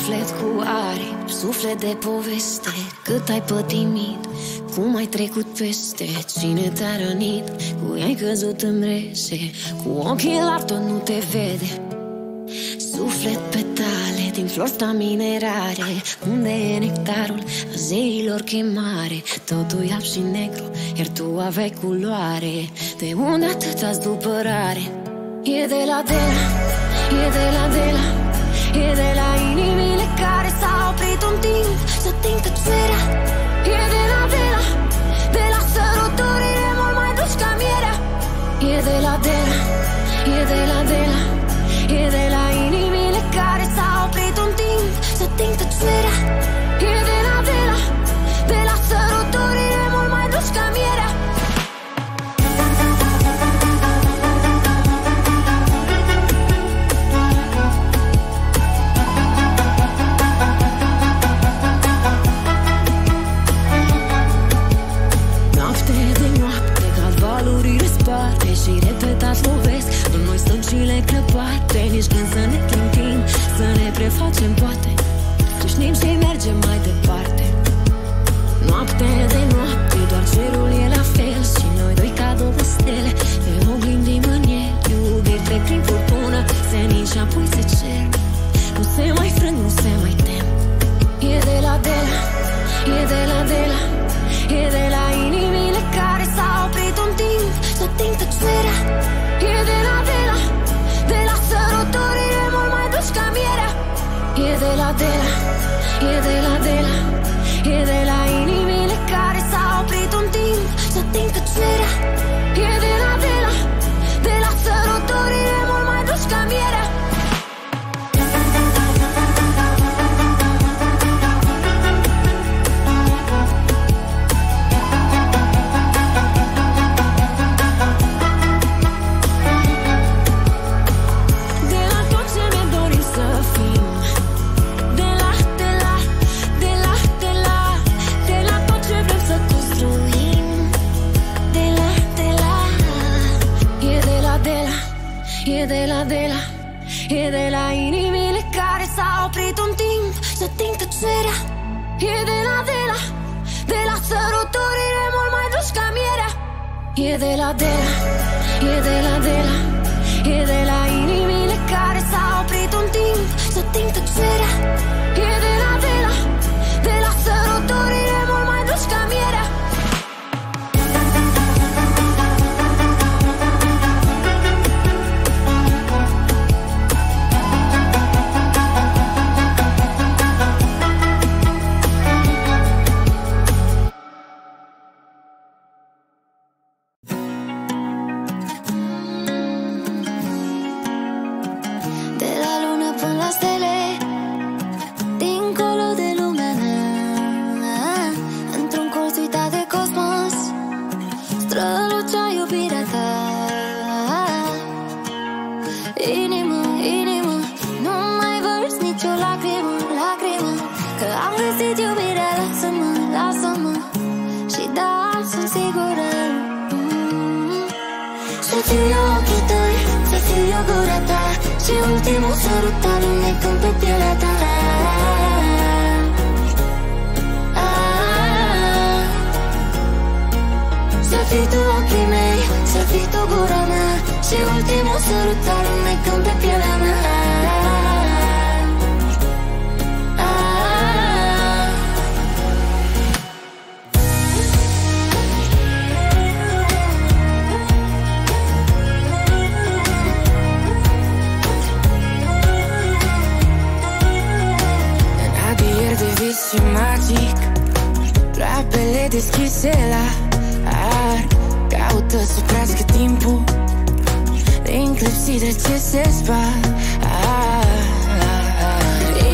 Suflet cu aripi, suflet de poveste. Cât ai pătimit, cum ai trecut peste? Cine te-a rănit, cu ai căzut în rese. Cu ochii la tot nu te vede. Suflet petale din flori minerare Unde e nectarul zeilor chemare? Totul e alb și negru, iar tu aveai culoare. De unde atâta zdupărare? E de la de la, e de la de la E de la inimile care s-au oprit un timp. Să timp tăcerea E de la de la, de la săruturile mult mai dulci ca mierea. E de la de la, e de la de la E de la crăpate Nici când să ne clintim Să ne prefacem poate Că știm și mergem mai departe. Noapte de noapte Doar cerul e la fel Și noi doi ca două stele. Ne oglindim în el Iubiri trec prin furtună Senin și apoi se cer. Nu se mai la de la E de la de la E de la inimile E de la, de la E de la, de la E de la inimile ultimul sărut alunecând pe pielea ta Ah. Să fii tu ochii mei, să fii tu gura mea Și ultimul sărut Din clăpsii de ce se spar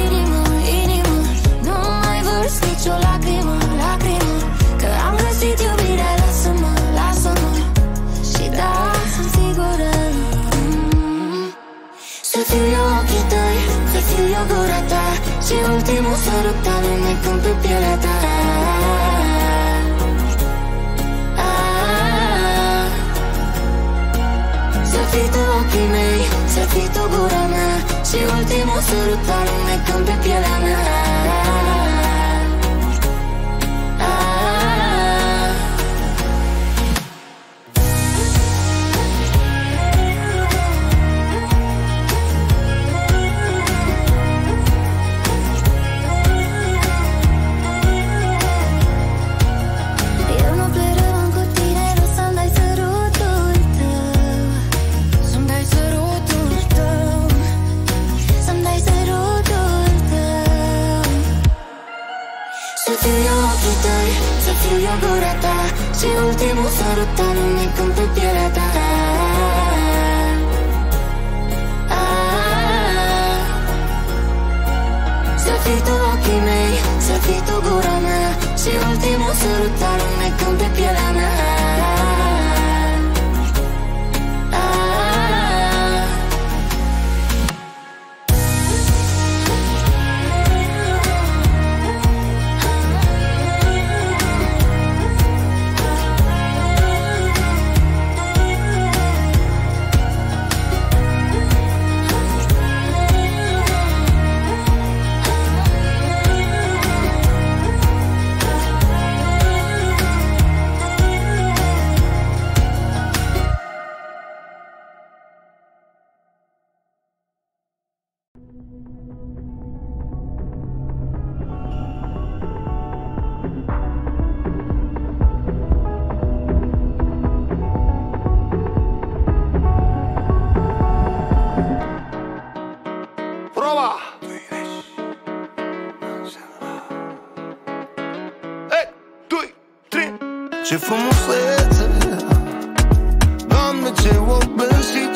Inimă, inimă, nu mai vărs nicio lacrimă, lacrimă Că am găsit iubirea, lasă-mă, lasă-mă Și da, sunt sigură mm, Să fiu eu ochii tăi, să fiu eu gura ta Și ultimul sărut alunecând pe pielea ta Ah. Să fii tu ochii mei, să fii tu gura mea Și ultimul sărut alunecând pe pielea mea Să Ce frumusețe Doamne, ce oben și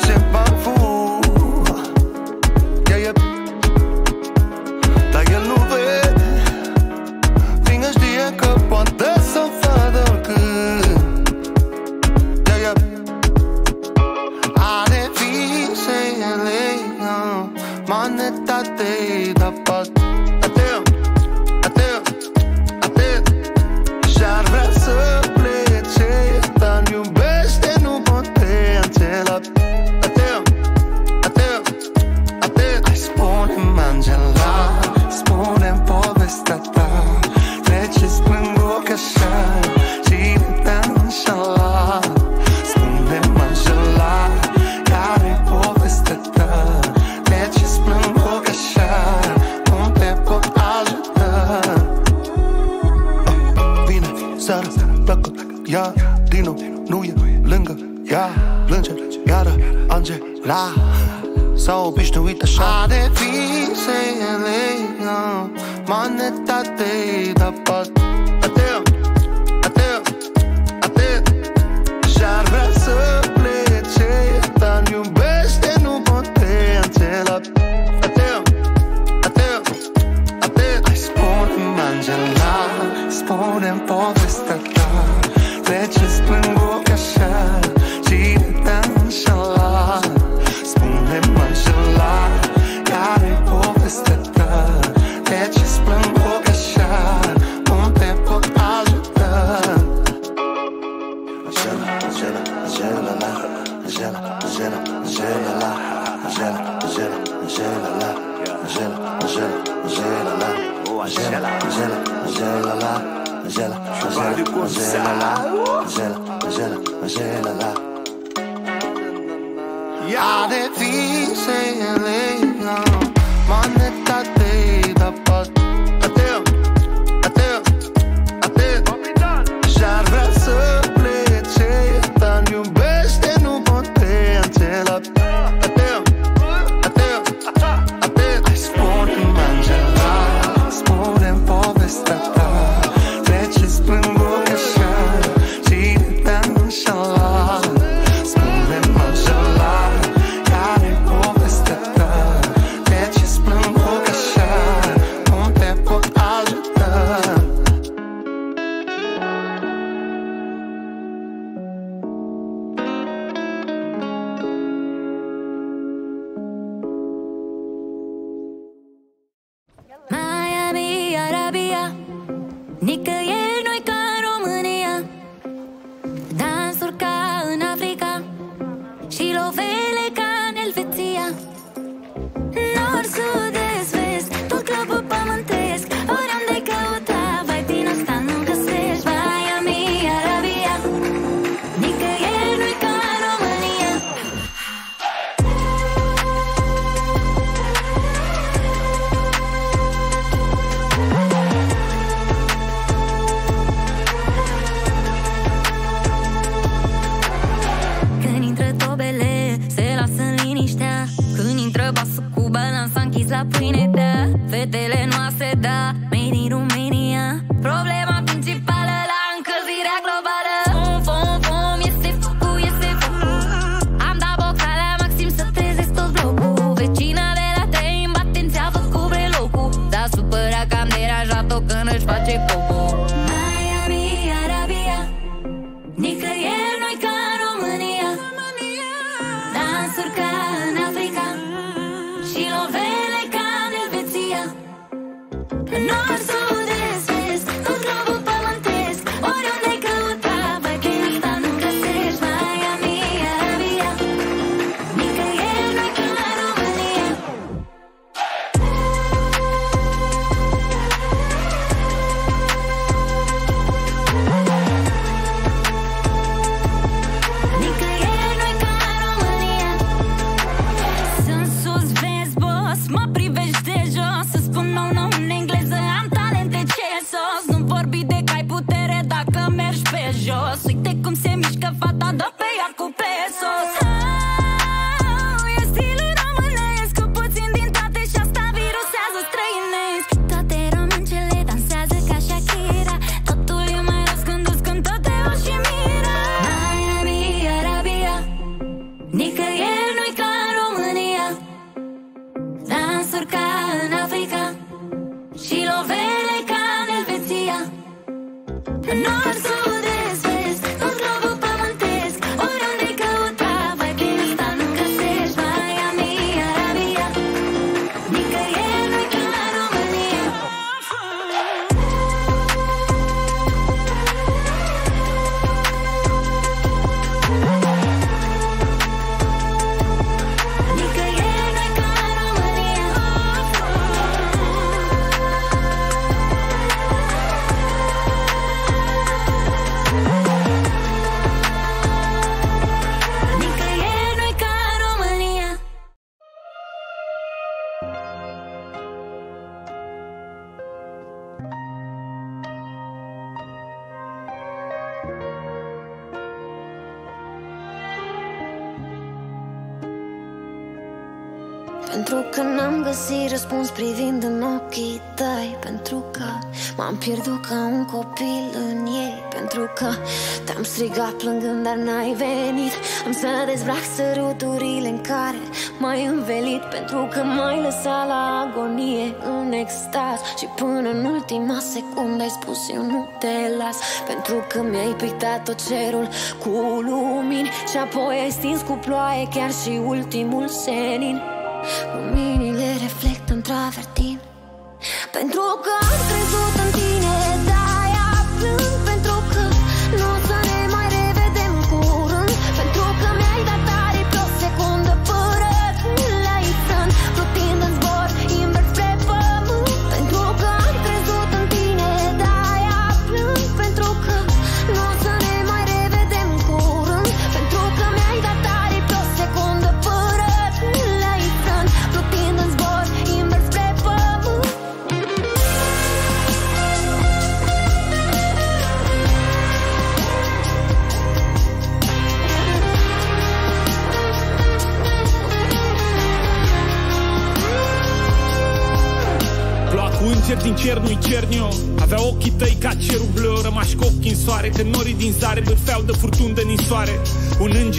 ce parfum plecat plângând, dar n-ai venit. Am să dezbrac săruturile în care m-ai învelit Pentru că m-ai lăsat la agonie în extaz. Și până în ultima secundă ai spus eu nu te las Pentru că mi-ai pictat tot cerul cu lumini. Și apoi ai stins cu ploaie chiar și ultimul senin.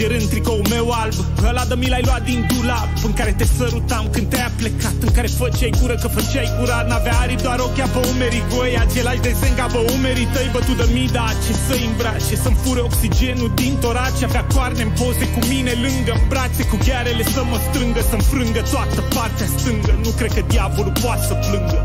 Cerând tricou meu alb. Ăla de mi l-ai luat din dulap În care te sărutam când te-ai plecat În care făceai cură că făceai curat N-avea aripi doar ochii pe umerii goi Același desen ca pe umerii tăi Bătut de mii, dar ce să îmbrace Să-mi fure oxigenul din torace Avea coarne în poze cu mine lângă brațe Cu ghearele să mă strângă Să-mi frângă toată partea stângă. Nu cred că diavolul poate să plângă.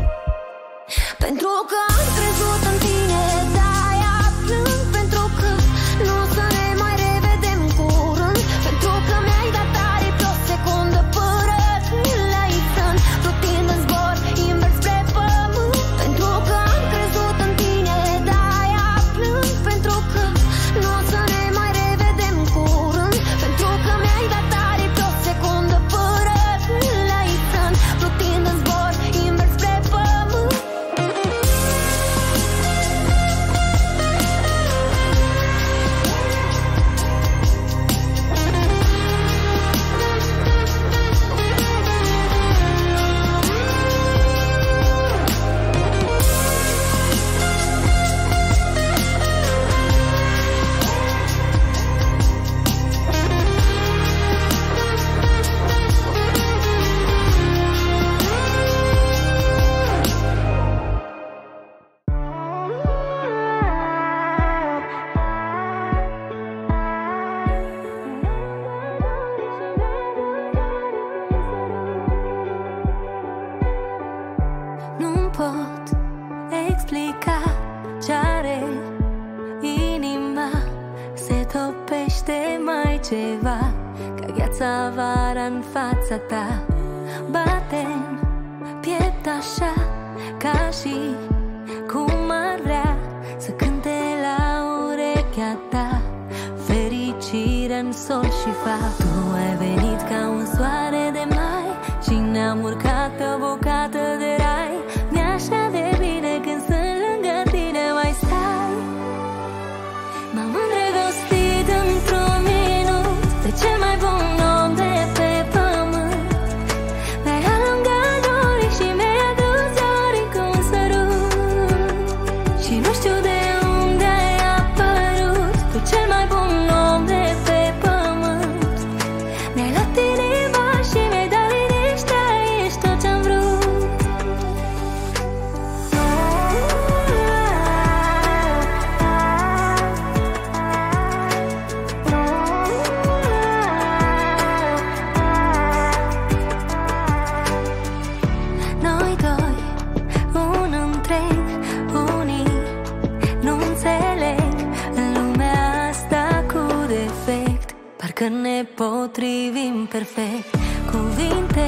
Ne potrivim perfect. Cuvinte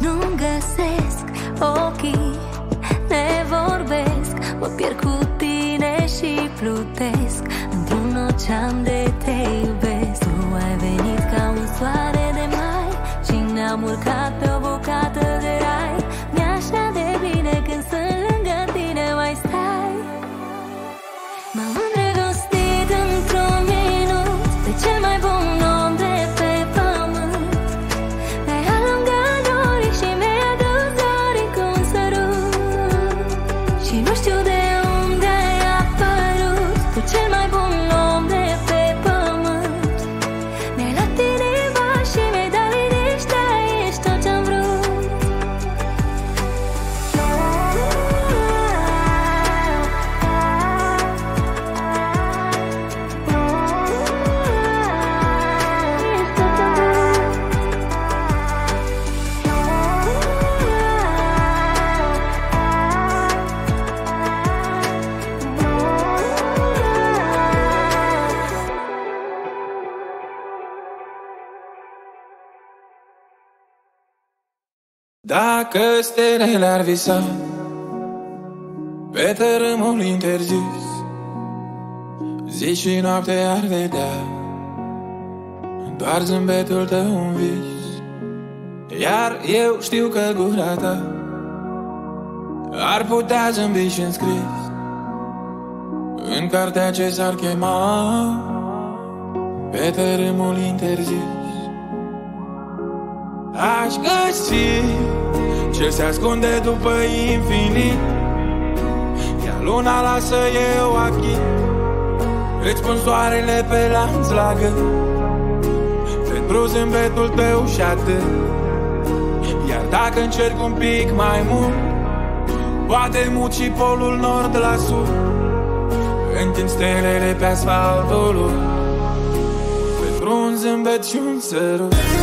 nu-mi găsesc Ochii ne vorbesc. Mă pierd cu tine și plutesc. Într-un ocean de te iubesc. Tu ai venit ca un soare de mai Și ne-am urcat pe stelele ar visa. Pe tărâmul interzis Zi și noapte ar vedea. Doar zâmbetul tău un vis. Iar eu știu că gura ta Ar putea zâmbi și înscris. În cartea ce s-ar chema Pe tărâmul interzis. Aș găsi ce se ascunde după infinit? Iar luna lasă eu achit Îți pun soarele pe lanț la gât. Pentru zâmbetul tău și atât. Iar dacă încerc un pic mai mult Poate mut și polul nord la sud. Întind stelele pe asfaltul lui Pentru un zâmbet și un sărut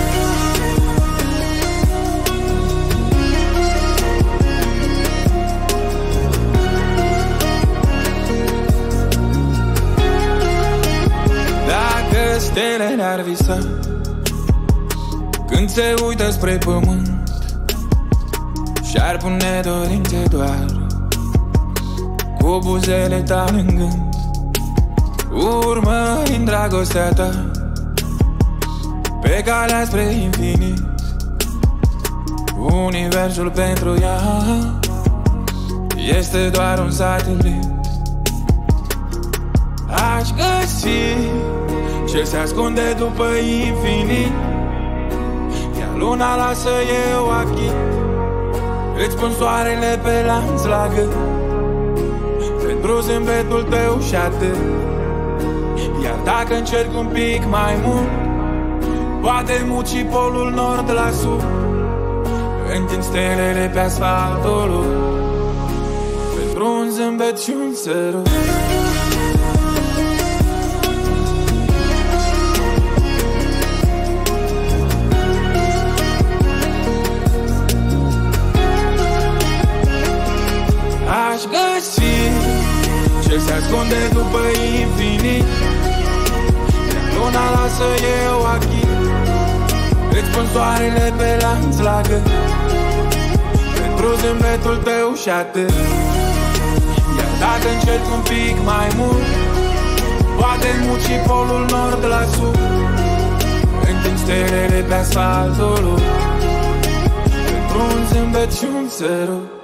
Dacă stelele ar visa. Când se uită spre pământ Și-ar pune dorințe doar Cu buzele tale în gând Urmărind dragostea ta Pe calea spre infinit Universul pentru ea Este doar un satelit. Aș găsi ce se ascunde după infinit. Iar luna lasă eu achit Îți pun soarele pe lanț la gât. Pentru zâmbetul tău și atât. Iar dacă încerc un pic mai mult Poate mut și polul nord la sud. Întind stelele pe asfaltul lui Pentru un zâmbet și un sărut Ce se ascunde după infinit. Luna lasă eu achii Îți pun soarele pe lanț lagă Pentru zâmbetul tău și atât. Iar dacă încerc un pic mai mult Poate muci polul nord la sud. Întind stelele pe asfaltul Pentru un zâmbet și un sărut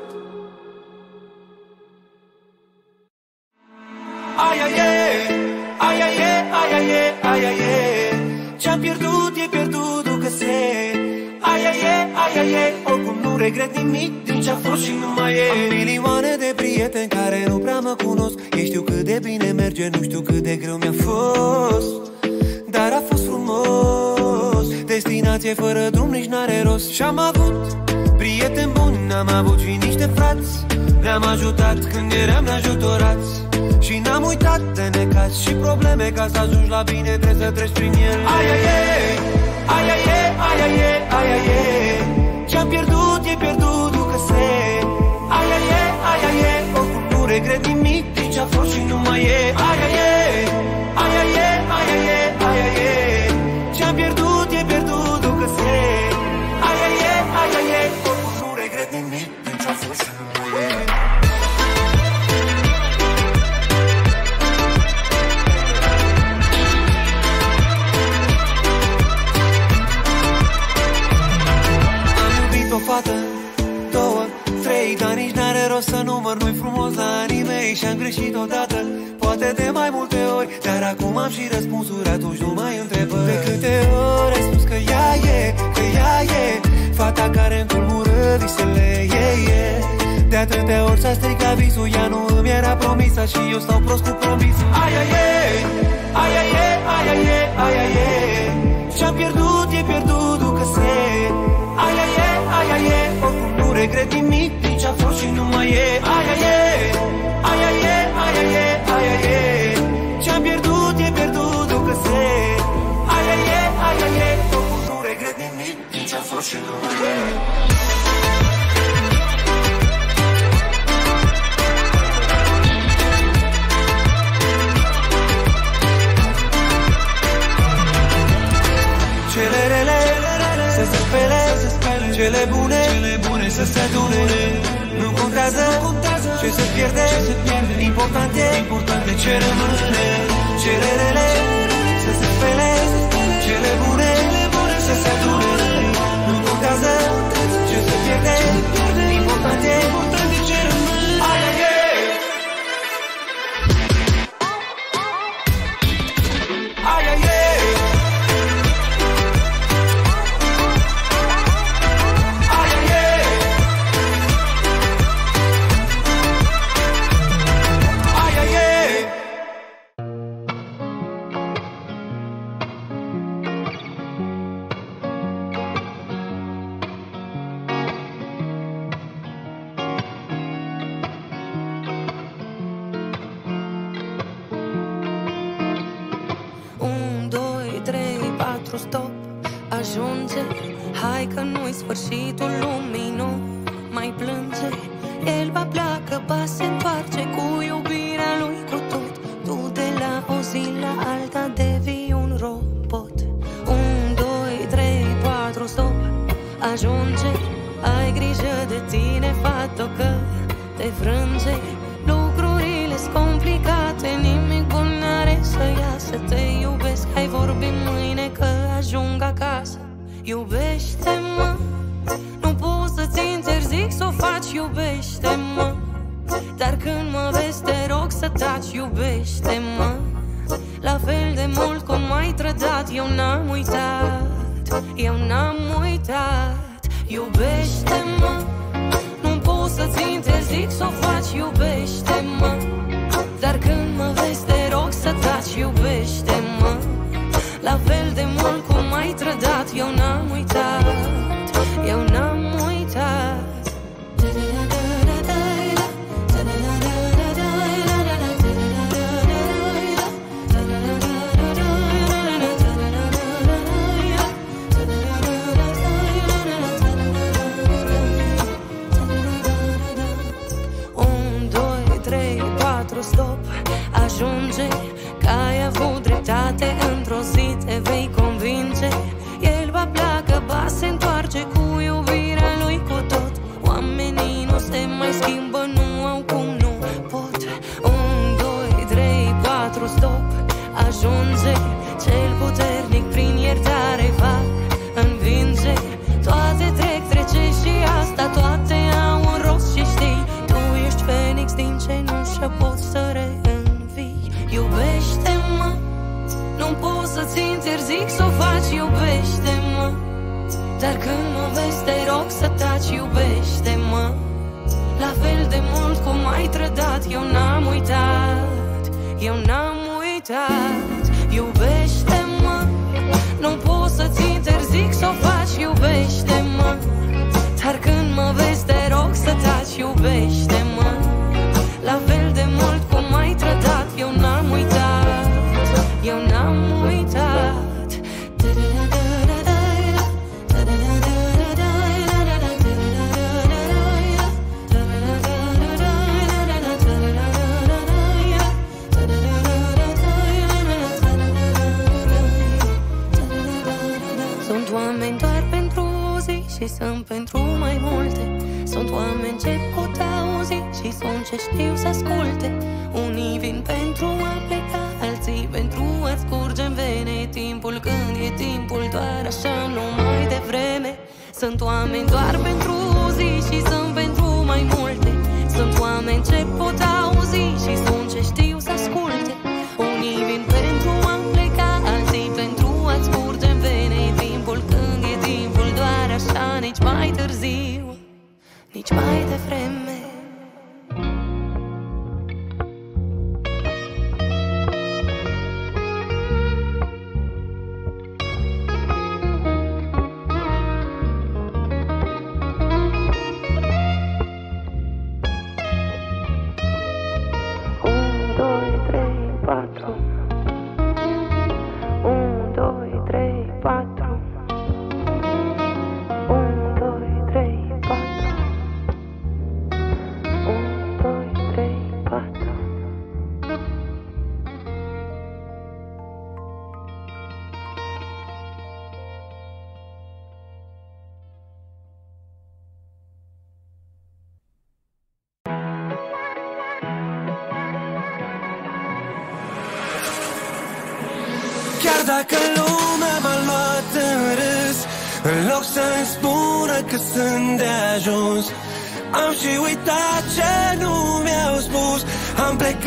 regret nimic din ce-a fost și nu mai e. Am milioane de prieteni care nu prea mă cunosc. Ei știu cât de bine merge, nu știu cât de greu mi-a fost. Dar a fost frumos. Destinație fără drum nici n-are rost. Și-am avut prieteni buni, n-am avut și niște frați. Ne-am ajutat când eram neajutorați. Și n-am uitat de necaz și probleme Ca să ajungi la bine trebuie să treci prin ele. Ai, ai, ai, ai, ai, ai, ai, ai, ai, ce-am pierdut e pierdut, ducă-se Aia e, aia e, oricum nu regret nimic Nici a fost și nu mai e, aia e. mei Și-am greșit odată, poate de mai multe ori Dar acum am și răspunsuri Atunci nu mai întrebări. De câte ori ai spus că ea e Că ea e Fata care îmi tulbură visele e, e. De atâtea ori s-a stricat visul Ea nu îmi era promisă Și eu stau prost cu promisul. Ai, ai, ai, ai, ai, ai, ai, ai, ai, ai, Ce-am pierdut e pierdut, că se. Ai, ai, ai, ai, ai, oricum nu regret nimic Din ce-a fost și nu mai e. Ai, ai, ai, Dlaczego? Cele rele, să se spele. Cele bune, cele bune să se adune. Nu contează, ce se pierde. Important e, important ce rămâne. Cele rele, să se spele, cele bune, cele bune să se adune. 你不怕累。Sunt oameni doar pentru o zi și sunt pentru mai multe. Sunt oameni ce pot auzi și sunt ce știu să asculte. Unii vin pentru a pleca, alții pentru a-ți scurge în vene Timpul când e timpul doar așa, nici mai târziu, nici mai devreme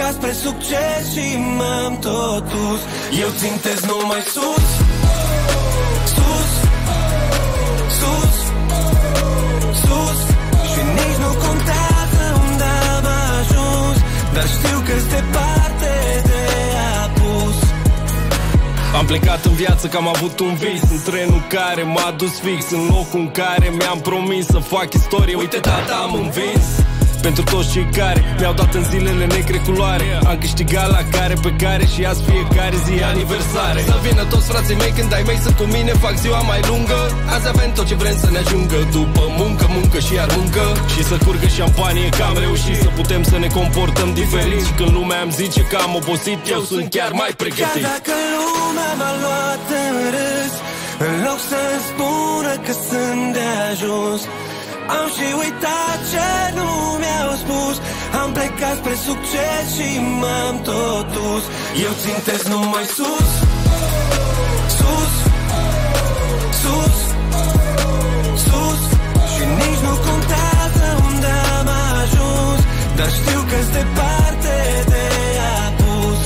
Am plecat spre succes și m-am tot dus. Eu țintez numai sus. Sus. Sus. Sus. Și nici nu contează unde am ajuns Dar știu că-s departe de apus. Am plecat în viață că am avut un vis În trenul care m-a dus fix În locul în care mi-am promis să fac istorie. Uite tata am învins pentru toți cei care mi-au dat în zilele negre culoare. Am câștigat la care pe care și azi fiecare zi aniversare. Să vină toți frații mei când ai mei să cu mine fac ziua mai lungă. Azi avem tot ce vrem să ne ajungă. După muncă, muncă și iar muncă Și să curgă șampanie că am reușit Să putem să ne comportăm diferit. Și când lumea îmi zice că am obosit Eu sunt chiar mai Chiar pregătit dacă lumea m-a luat în râs În loc să-mi spună că sunt de ajuns Am și uitat ce nu mi-au spus. Am plecat spre succes și m-am tot dus. Eu țintesc numai sus. Sus. Sus. Sus. Și nici nu contează unde am ajuns. Dar știu că-s departe de apus.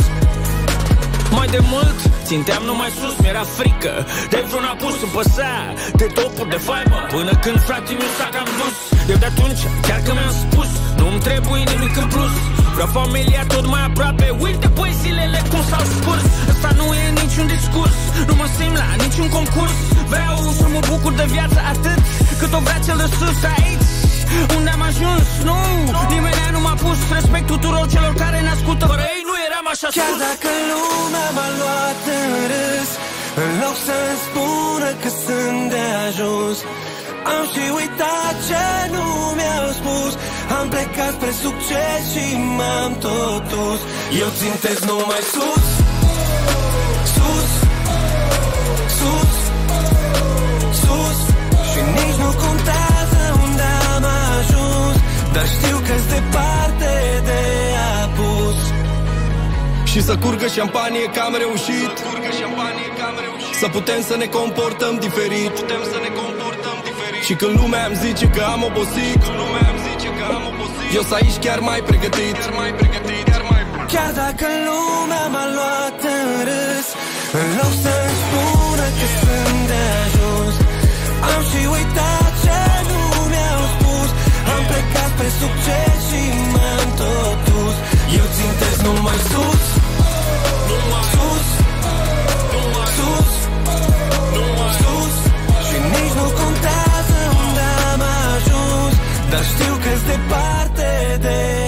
Mai de mult Ținteam numai sus, mi-era frică. De vreun apus îmi păsa De topuri de faimă. Până când frate mi s-a cam dus Eu de atunci, chiar că mi-am spus Nu-mi trebuie nimic în plus. Vreau familia tot mai aproape Uite păi zilele cum s-au scurs. Ăsta nu e niciun discurs Nu mă simt la niciun concurs. Vreau să mă bucur de viață atât Cât o vrea cel de sus aici unde am ajuns, nu? Nimeni nu m-a pus respect tuturor celor care ne ascultă. Fără ei nu eram așa Chiar sus dacă lumea m-a luat în râs În loc să-mi spună că sunt de ajuns Am și uitat ce nu mi-au spus. Am plecat spre succes și m-am tot dus. Eu țintesc numai sus Sus Sus Sus Și să curgă șampanie că am reușit. Să putem să ne comportăm diferit. Putem să ne comportăm diferit Și când lumea îmi zice că am obosit când lumea îmi zice că am obosit Eu să aici chiar mai pregătit. Chiar mai pregătit Chiar, mai... chiar dacă lumea m-a luat în râs În loc să-mi spună că sunt de ajuns Am și uitat ce nu mi-au spus. Am plecat spre succes și m-am tot dus. Eu țintesc numai sus. sus Sus Și nici nu contează unde am ajuns Dar știu că-s departe de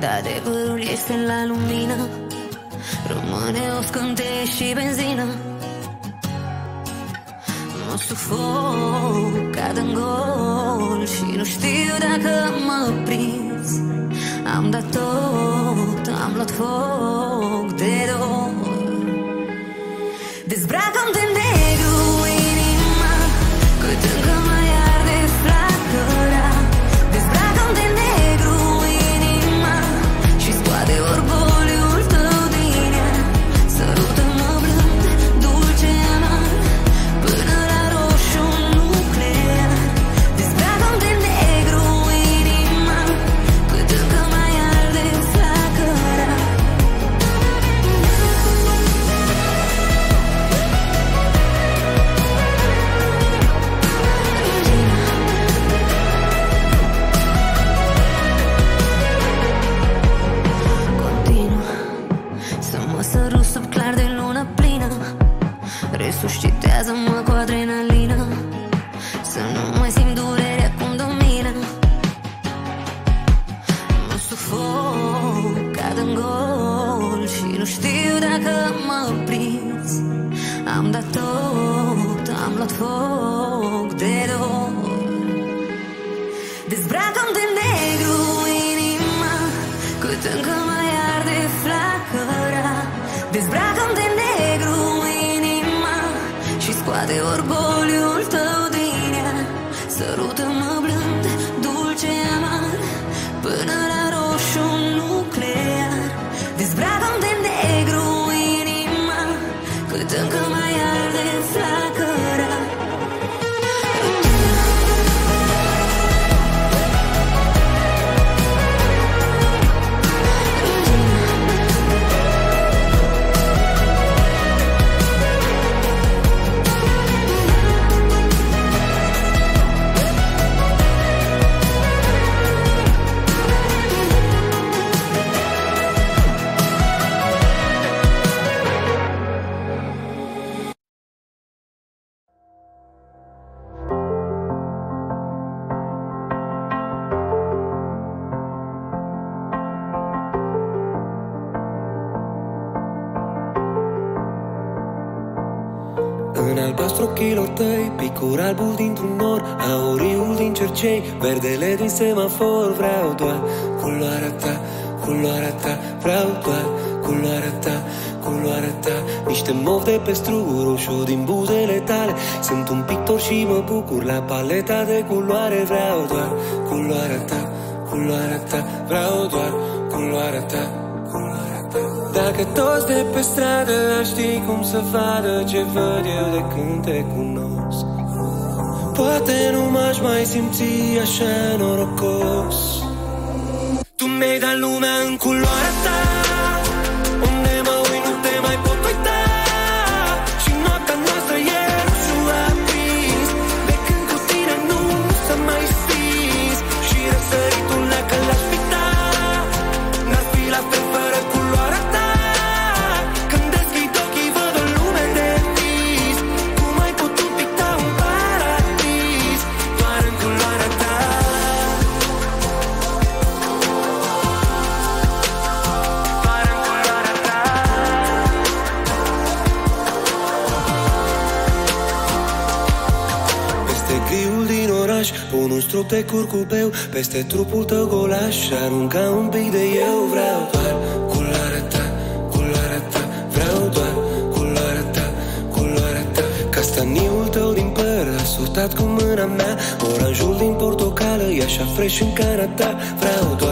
Când adevărul este la lumină. Rămâne o scânteie și benzină. Mă sufoc, cad în gol Și nu știu dacă mă prins Am dat tot, am luat foc de dor. Dezbracă-mi de negru Verdele din semafor vreau doar culoarea ta Culoarea ta vreau doar culoarea ta culoarea ta. Niște mov de pe strugul roșu din buzele tale. Sunt un pictor și mă bucur la paleta de culoare. Vreau doar culoarea ta, culoarea ta Vreau doar culoarea ta, culoarea ta. Dacă toți de pe stradă ar ști cum să vadă Ce văd eu de când te cunosc Poate nu m-aș mai simți așa norocos. Tu mi-ai dat lumea în culoarea ta Pun un strup de curcubeu Peste trupul tău golaș Arunca un pic de eu Vreau doar culoarea ta Culoarea ta Vreau doar culoarea ta Culoarea ta. Castaniul tău din păr Asortat cu mâna mea Oranjul din portocală E așa fresh în cara ta Vreau doar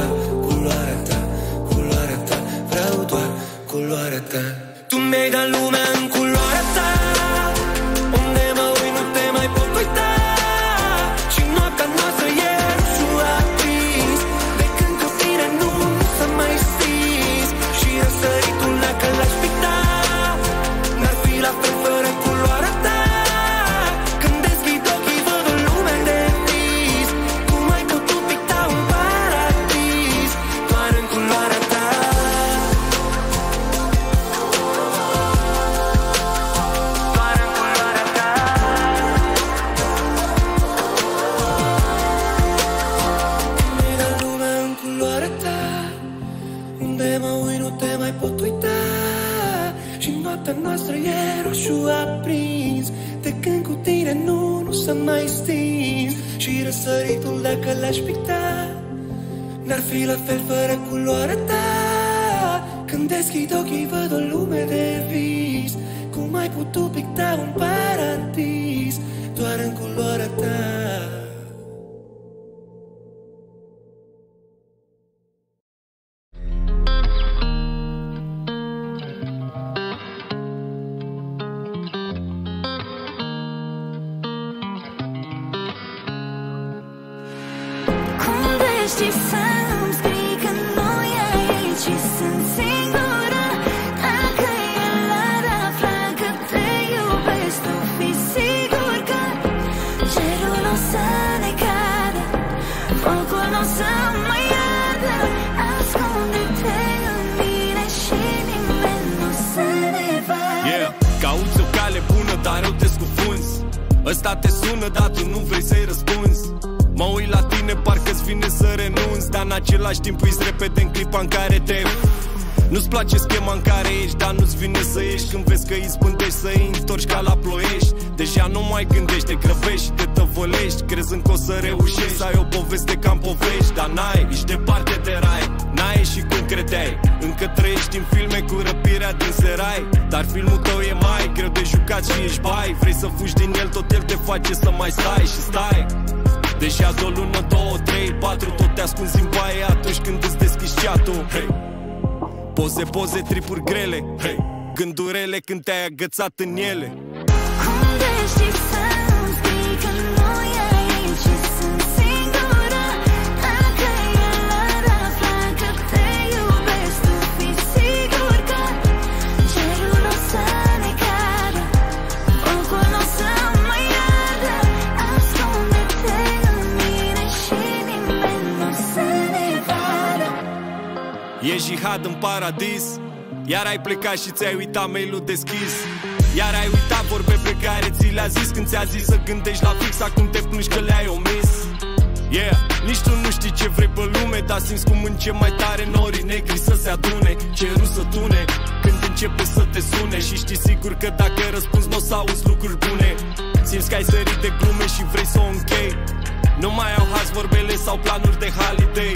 în clipa în care te nu-ți place schema în care ești, dar nu-ți vine să ieși. Când vezi că îi spândești să îi întorci ca la ploiești. Deja nu mai gândești, te grăbești și te tăvălești. Crezând că o să reușești să ai o poveste ca în povești. Dar n-ai, ești departe de rai. N-ai ieșit cum credeai. Încă trăiești în filme cu răpirea din serai. Dar filmul tău e mai greu de jucat și ești bai. Vrei să fugi din el, tot el te face să mai stai și stai Deja de o lună, două, trei, patru Tot te ascunzi în baie atunci când îți deschizi chat-ul hey. Poze, poze, tripuri grele hey. Gândurile când te-ai agățat în ele jihad în paradis. Iar ai plecat și ți-ai uitat mail-ul deschis. Iar ai uitat vorbe pe care ți le-a zis Când ți-a zis să gândești la fix Acum te plângi că le-ai omis. Yeah, nici tu nu știi ce vrei pe lume Dar simți cum încep mai tare norii negri să se adune. Cerul să tune când începe să te sune Și știi sigur că dacă răspunzi n-o să auzi lucruri bune. Simți că ai sărit de glume și vrei să o închei. Nu mai au haz vorbele sau planuri de holiday.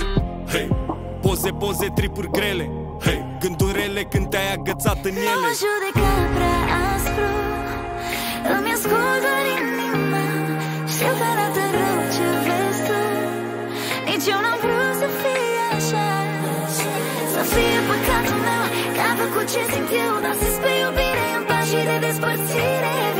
Hey, Poze, poze, tripuri grele. Hey. Gânduri rele când te-ai agățat în ele. Nu mă prea aspru Îmi ascult doar inima Știu că arată rău ce vezi tu. Nici eu n-am vrut să fie așa Să fie păcatul meu Că cu ce simt eu Dar se spre iubire în pași de despărțire.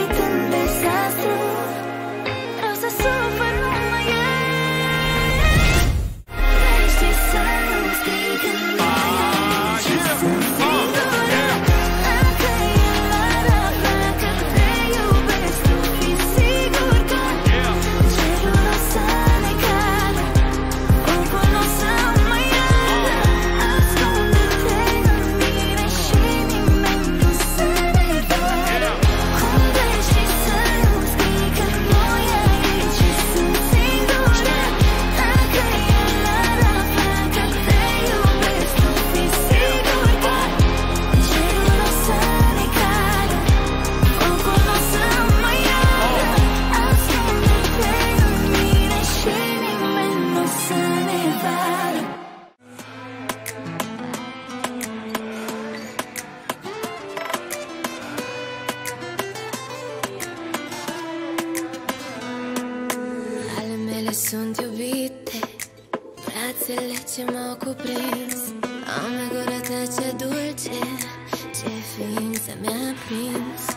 emoții m-au cuprins Am gură ta ce dulce Ce ființă mi-a prins.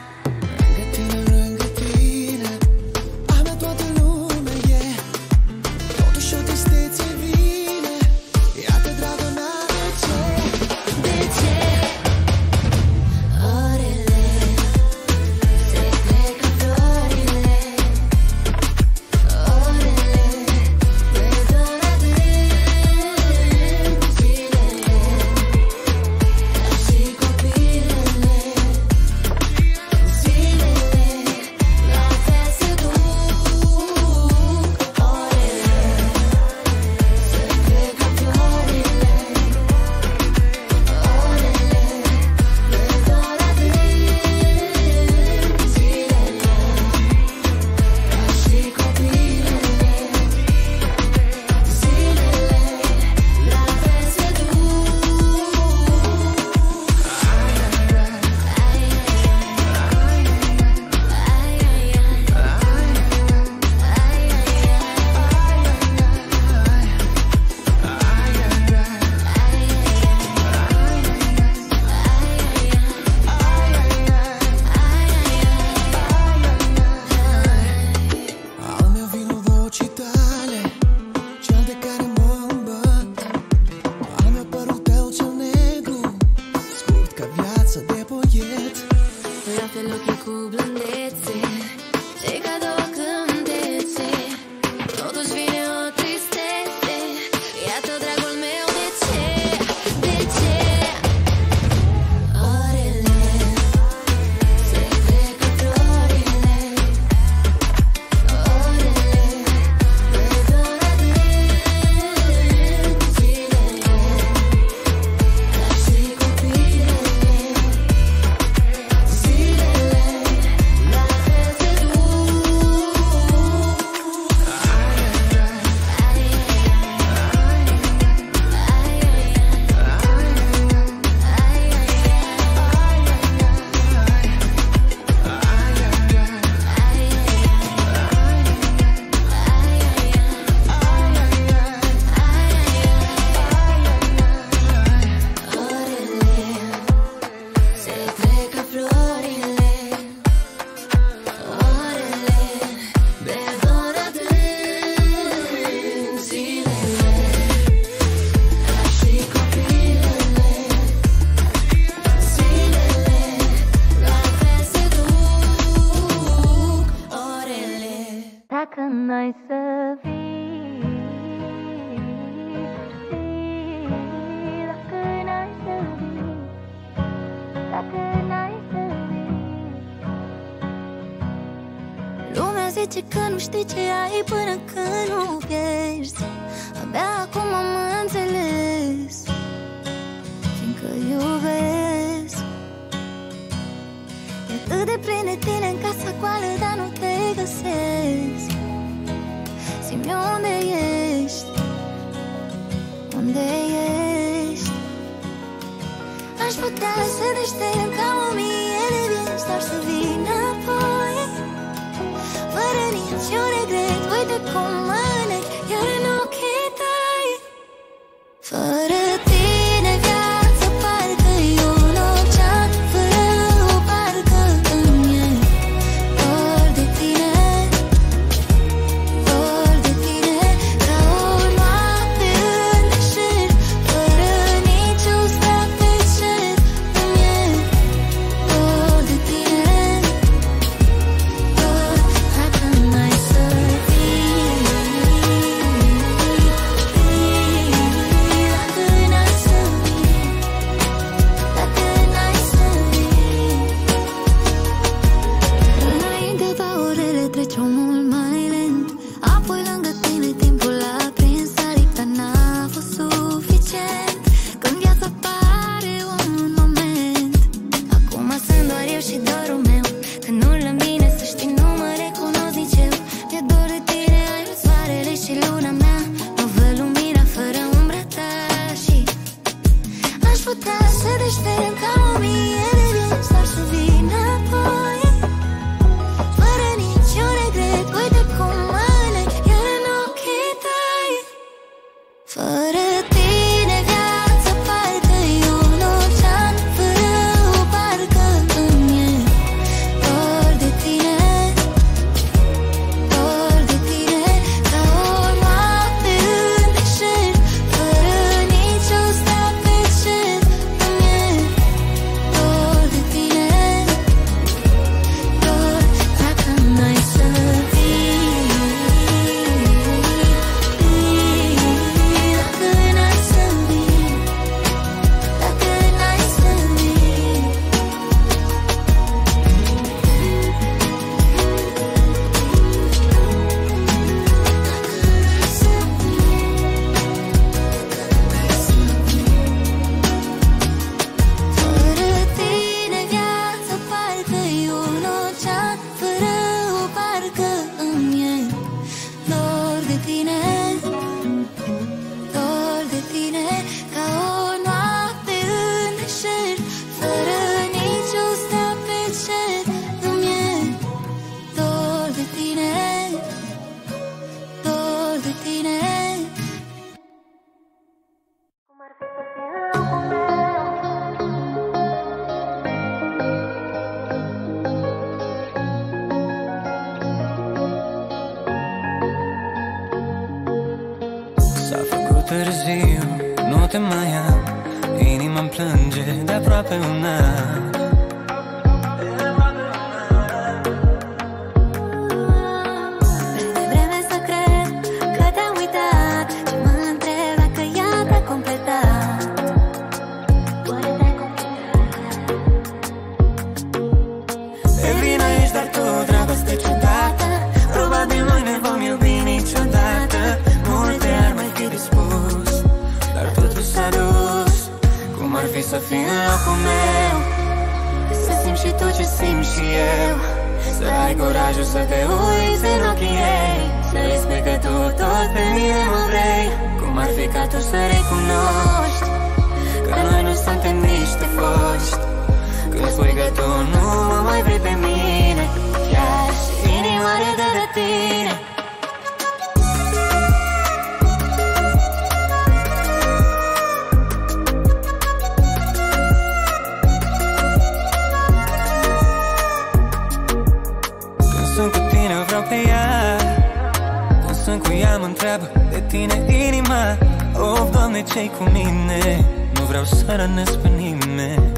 treabă de tine inima Of, Doamne, ce cu mine? Nu vreau să rănesc pe nimeni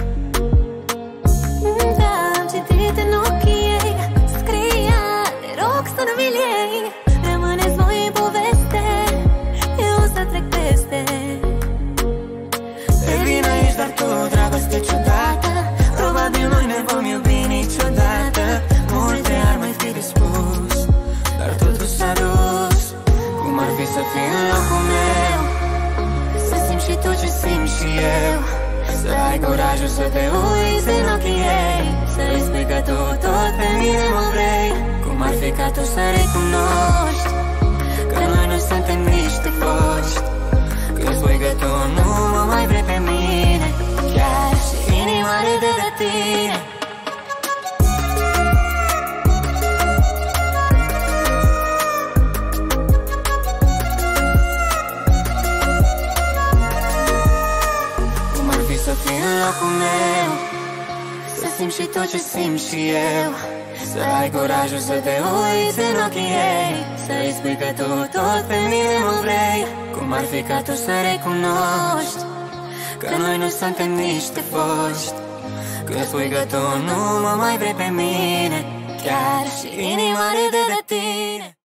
eu. Să ai curajul să te uiți în ochii ei Să îi spui că tu tot pe mine mă vrei. Cum ar fi ca tu să recunoști Că noi nu suntem nici de foști Că spui că tu nu mă mai vrei pe mine. Chiar și inima de, de tine. timp și tot ce simt și eu. Să ai curajul să te uiți în ochii ei Să-i spui că tu tot pe mine mă vrei. Cum ar fi ca tu să recunoști Că noi nu suntem niște foști? Că spui că tu nu mă mai vrei pe mine Chiar și inima de de tine.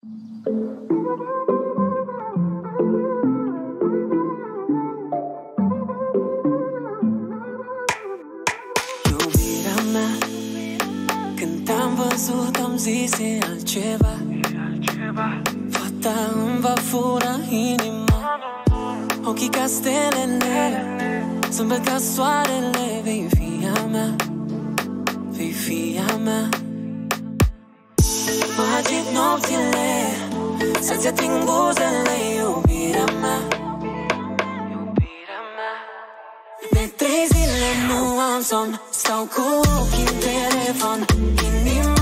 ochii ca stelele Să ca soarele Vei fi a mea Vei fi a mea. Mă agit nopțile Să-ți ating buzele Iubirea mea. De trei zile nu am somn Stau cu ochii în telefon Inima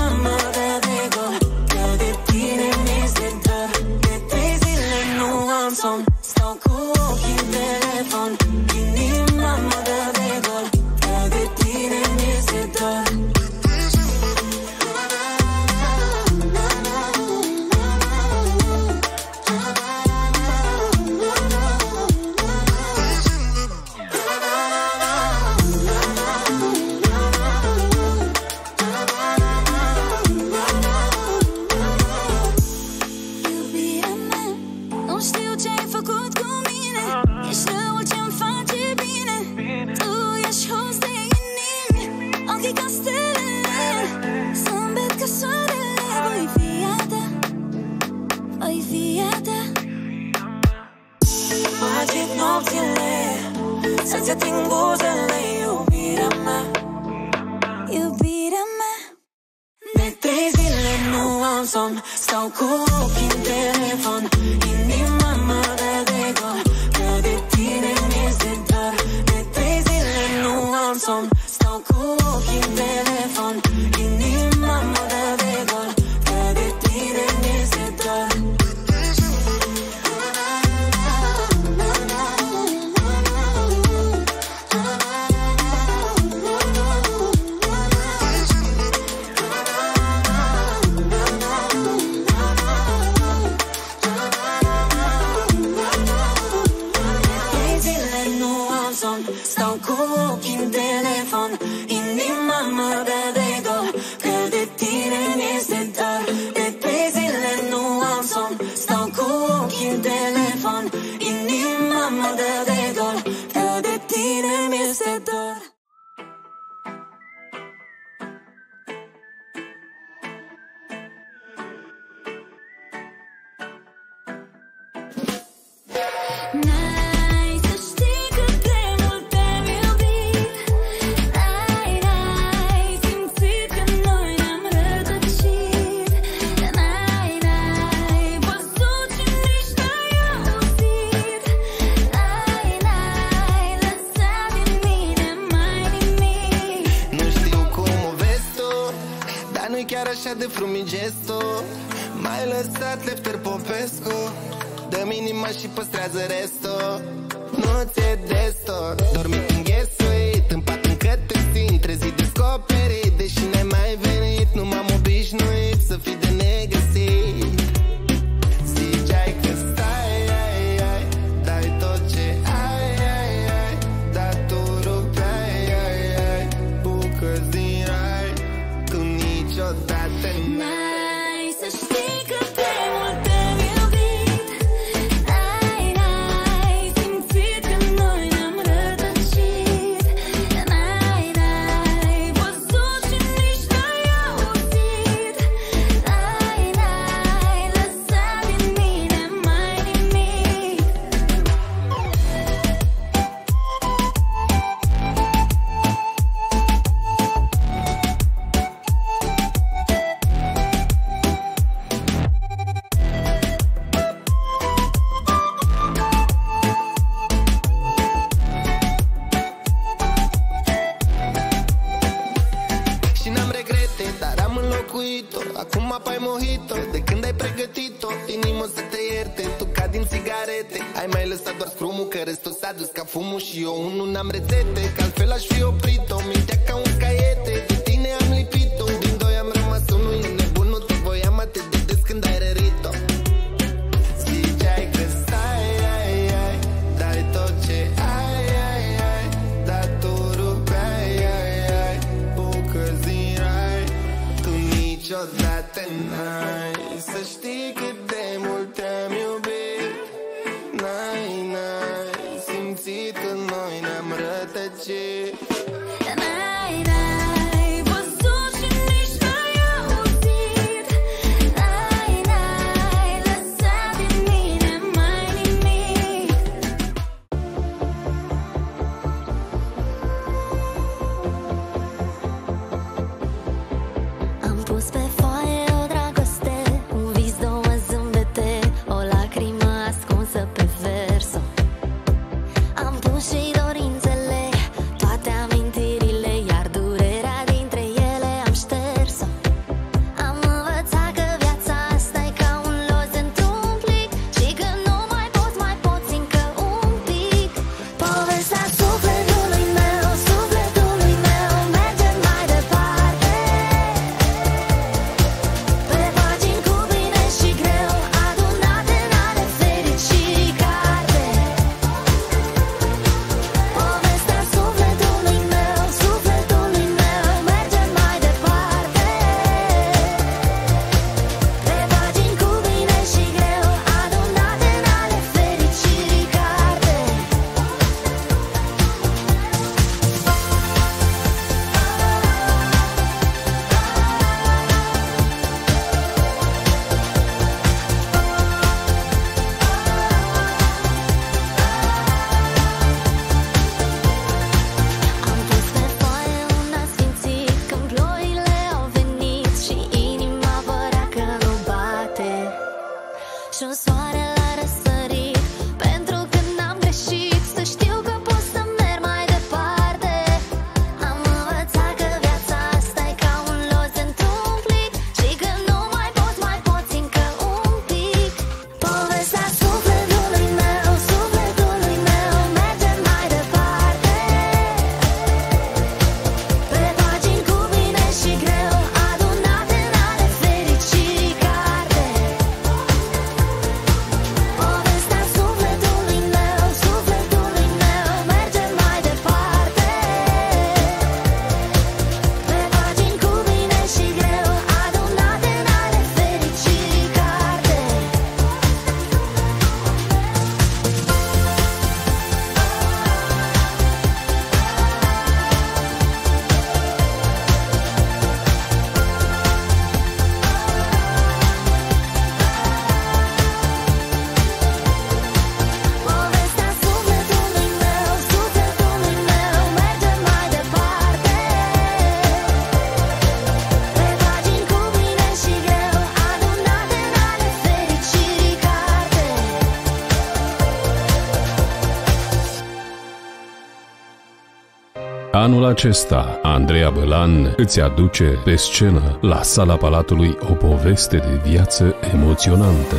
Anul acesta, Andreea Bălan îți aduce pe scenă la sala Palatului o poveste de viață emoționantă.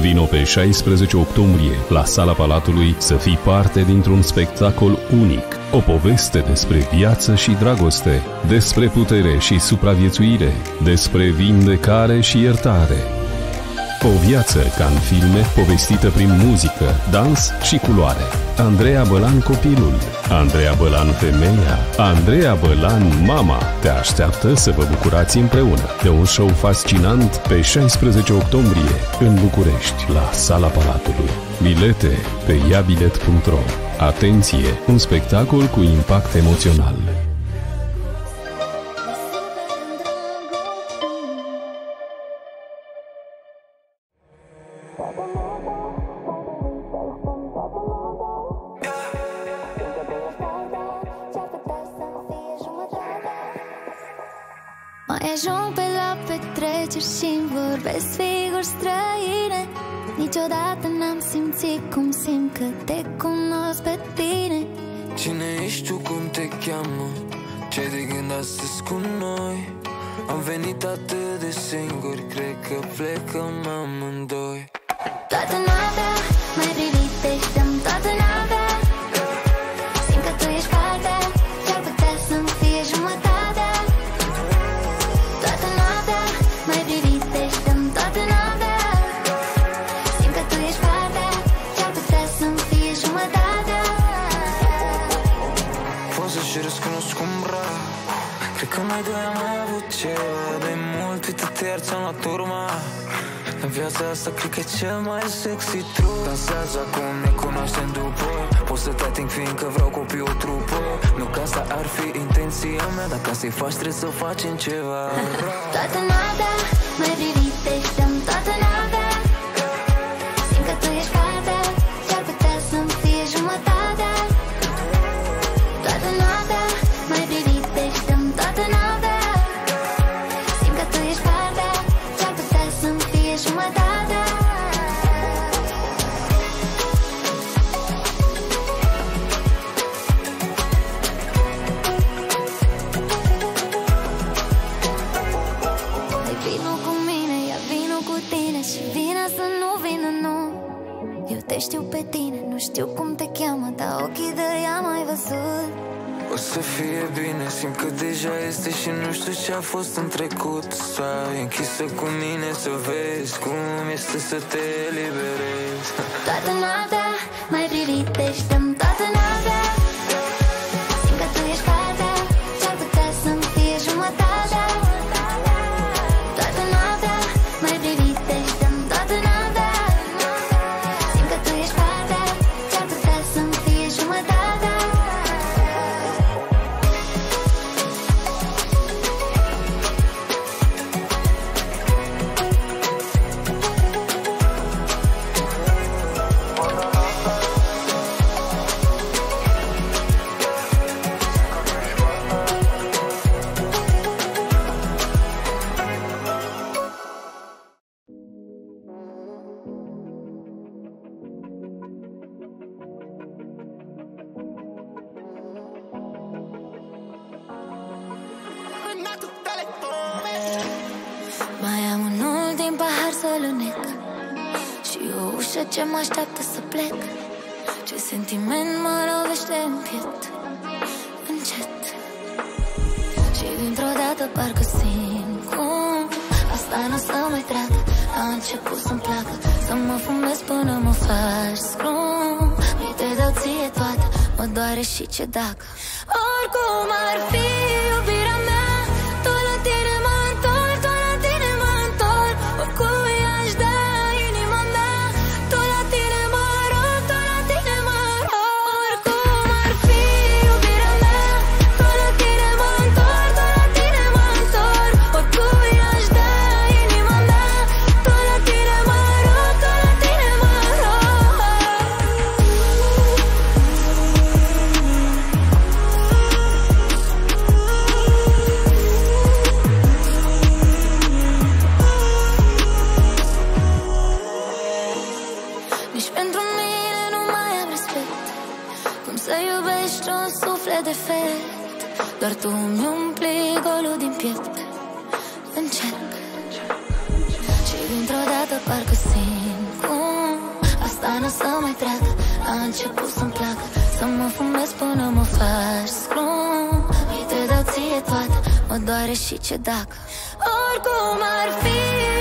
Vino pe 16 octombrie la sala Palatului să fii parte dintr-un spectacol unic. O poveste despre viață și dragoste, despre putere și supraviețuire, despre vindecare și iertare. O viață ca în filme, povestită prin muzică, dans și culoare. Andreea Bălan copilul, Andreea Bălan femeia, Andreea Bălan mama. Te așteaptă să vă bucurați împreună de un show fascinant pe 16 octombrie în București, la Sala Palatului. Bilete pe iabilet.ro Atenție! Un spectacol cu impact emoțional. Să mă fumez până mă faci scrum. Mi te dau ție toată Mă doare și ce dacă? Oricum ar fi iubirea mea Să mă fumez până mă faci scrum Îi te dau ție toată Mă doare și ce dacă? Oricum ar fi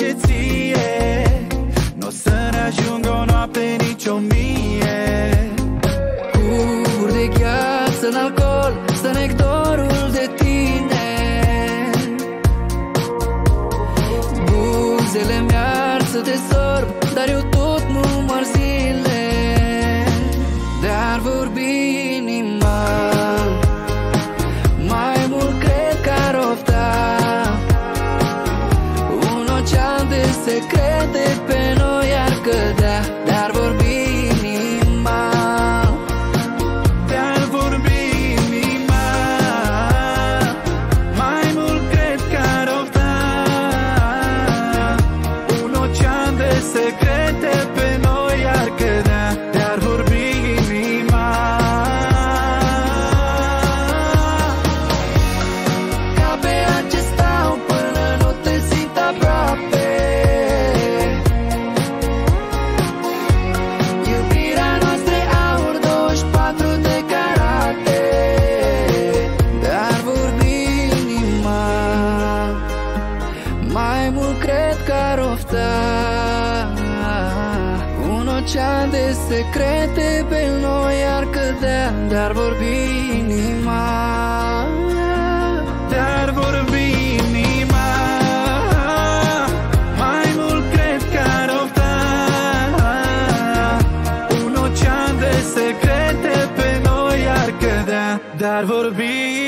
îți cădea Dar vorbi inima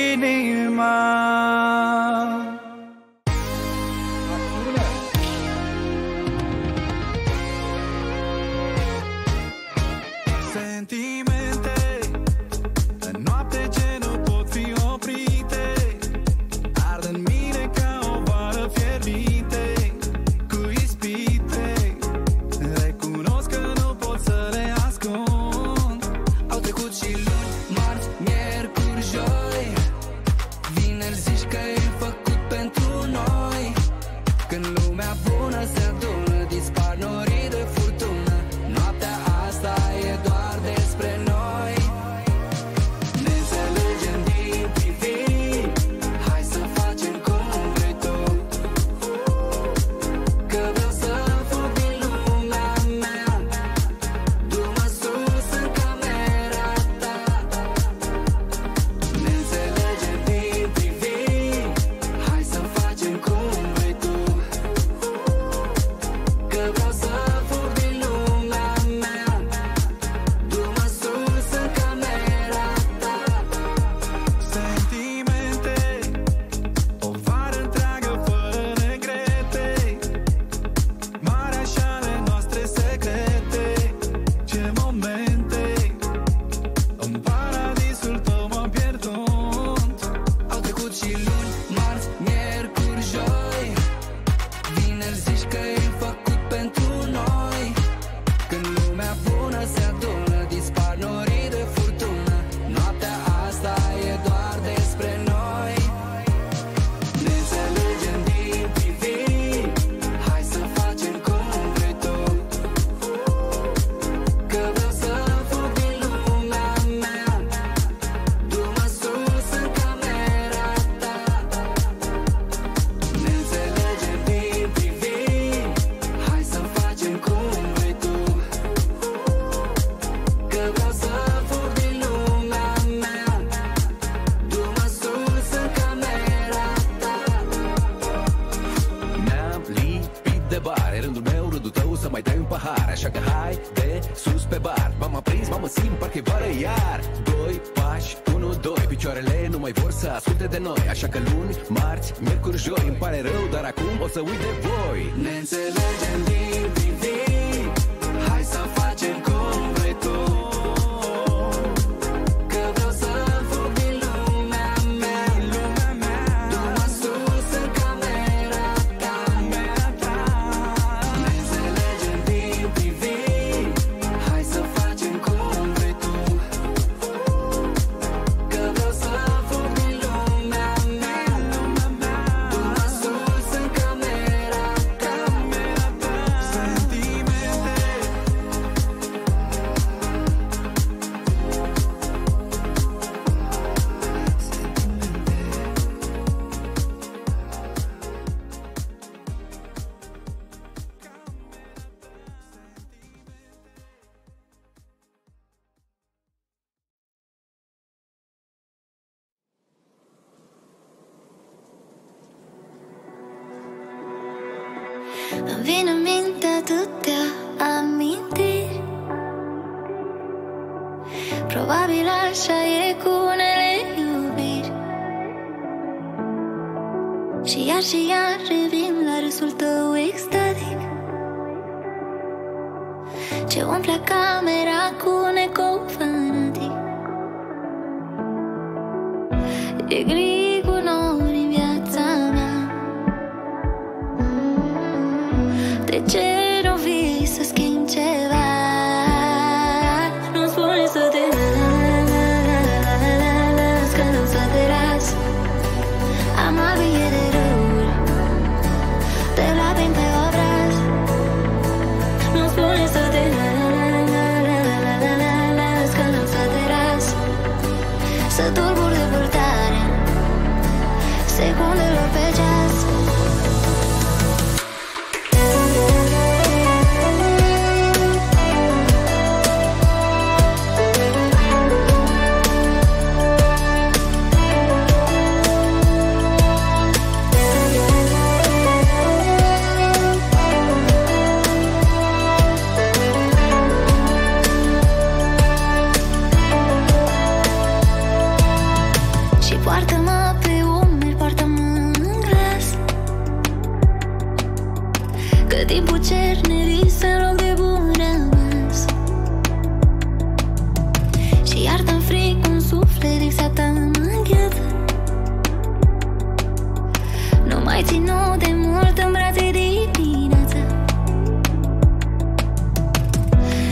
mai ținu de mult în brațe dimineața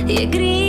E gri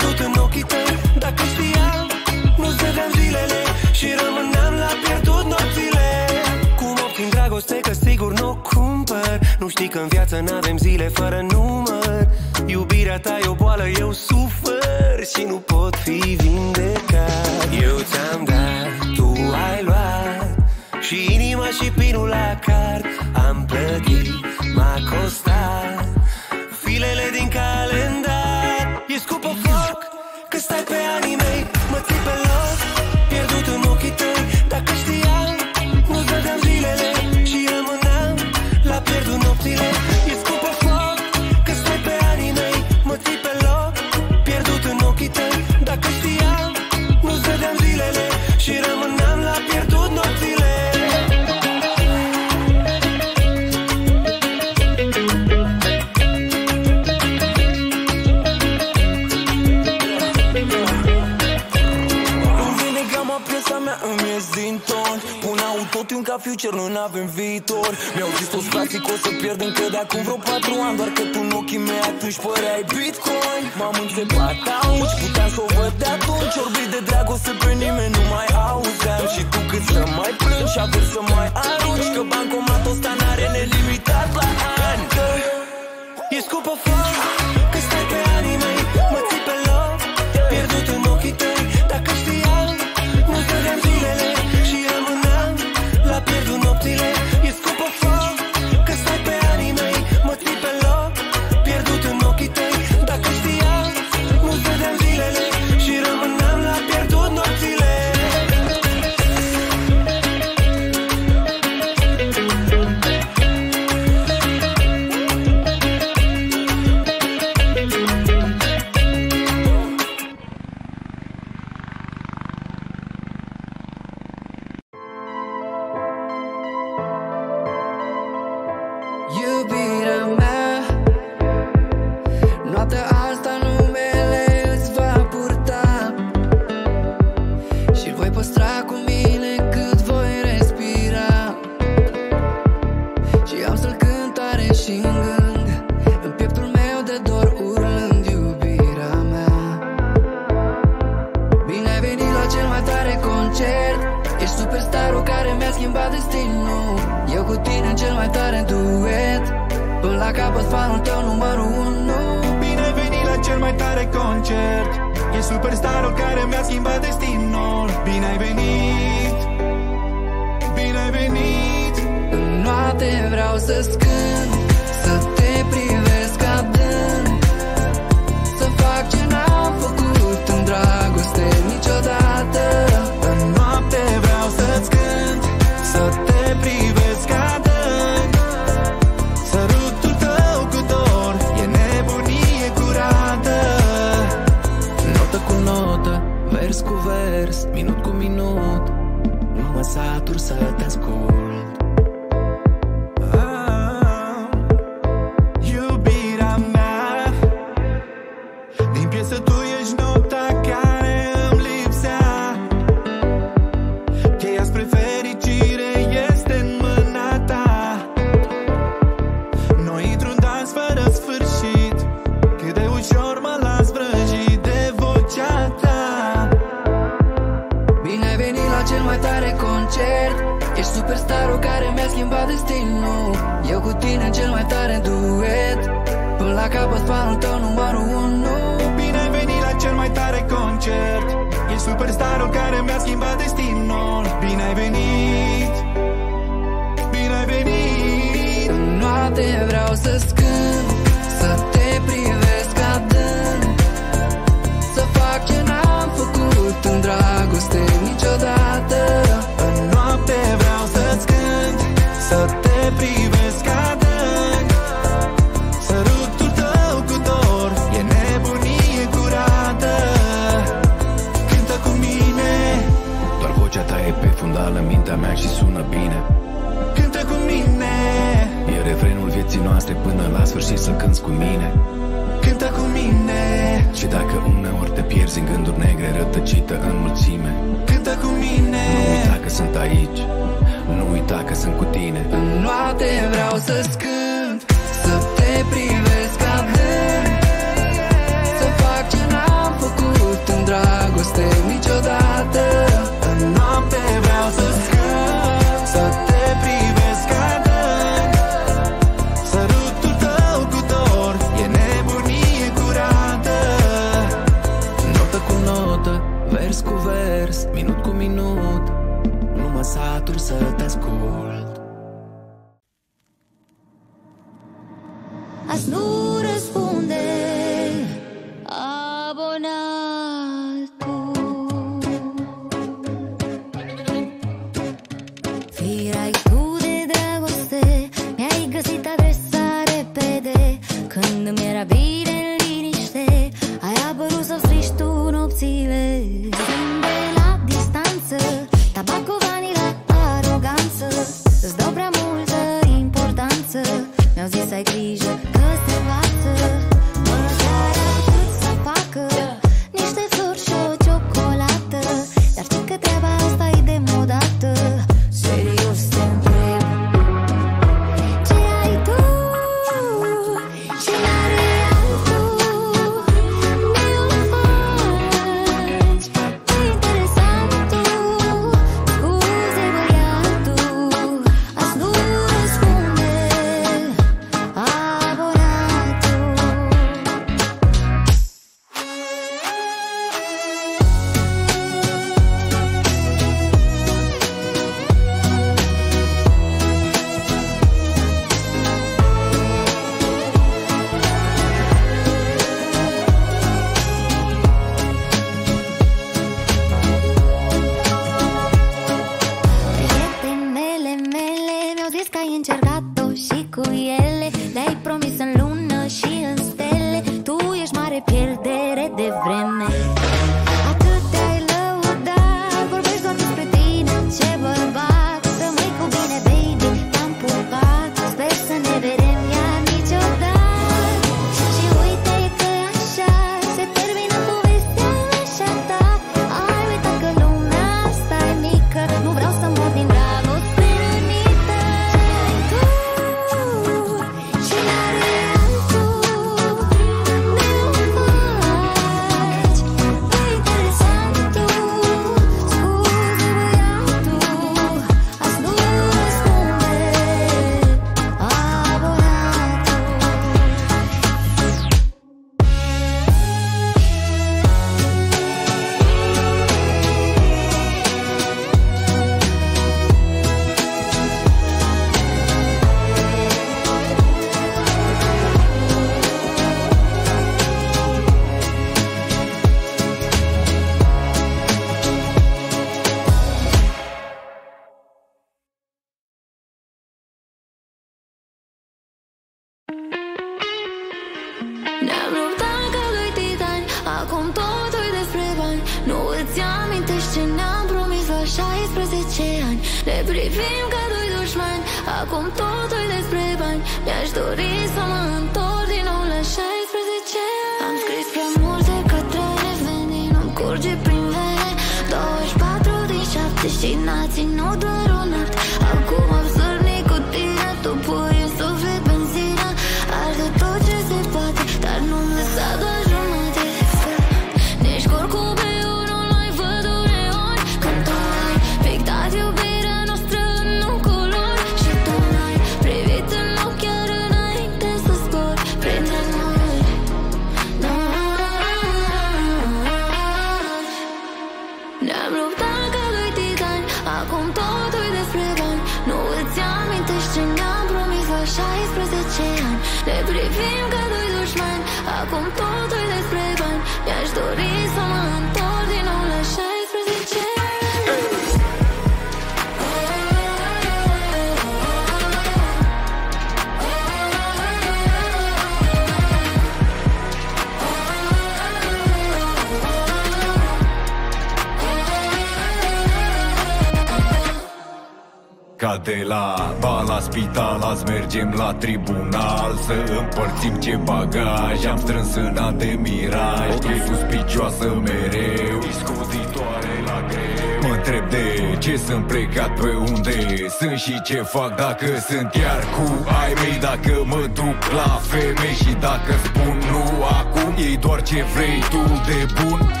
de la ba la spital Azi mergem la tribunal Să împărțim ce bagaj. Am strâns în an de miraj E suspicioasă mereu Discutitoare la greu. Mă întreb de ce sunt plecat pe unde Sunt și ce fac dacă sunt chiar cu ai mei Dacă mă duc la femei Și dacă spun nu acum Ei doar ce vrei tu de bun. nu e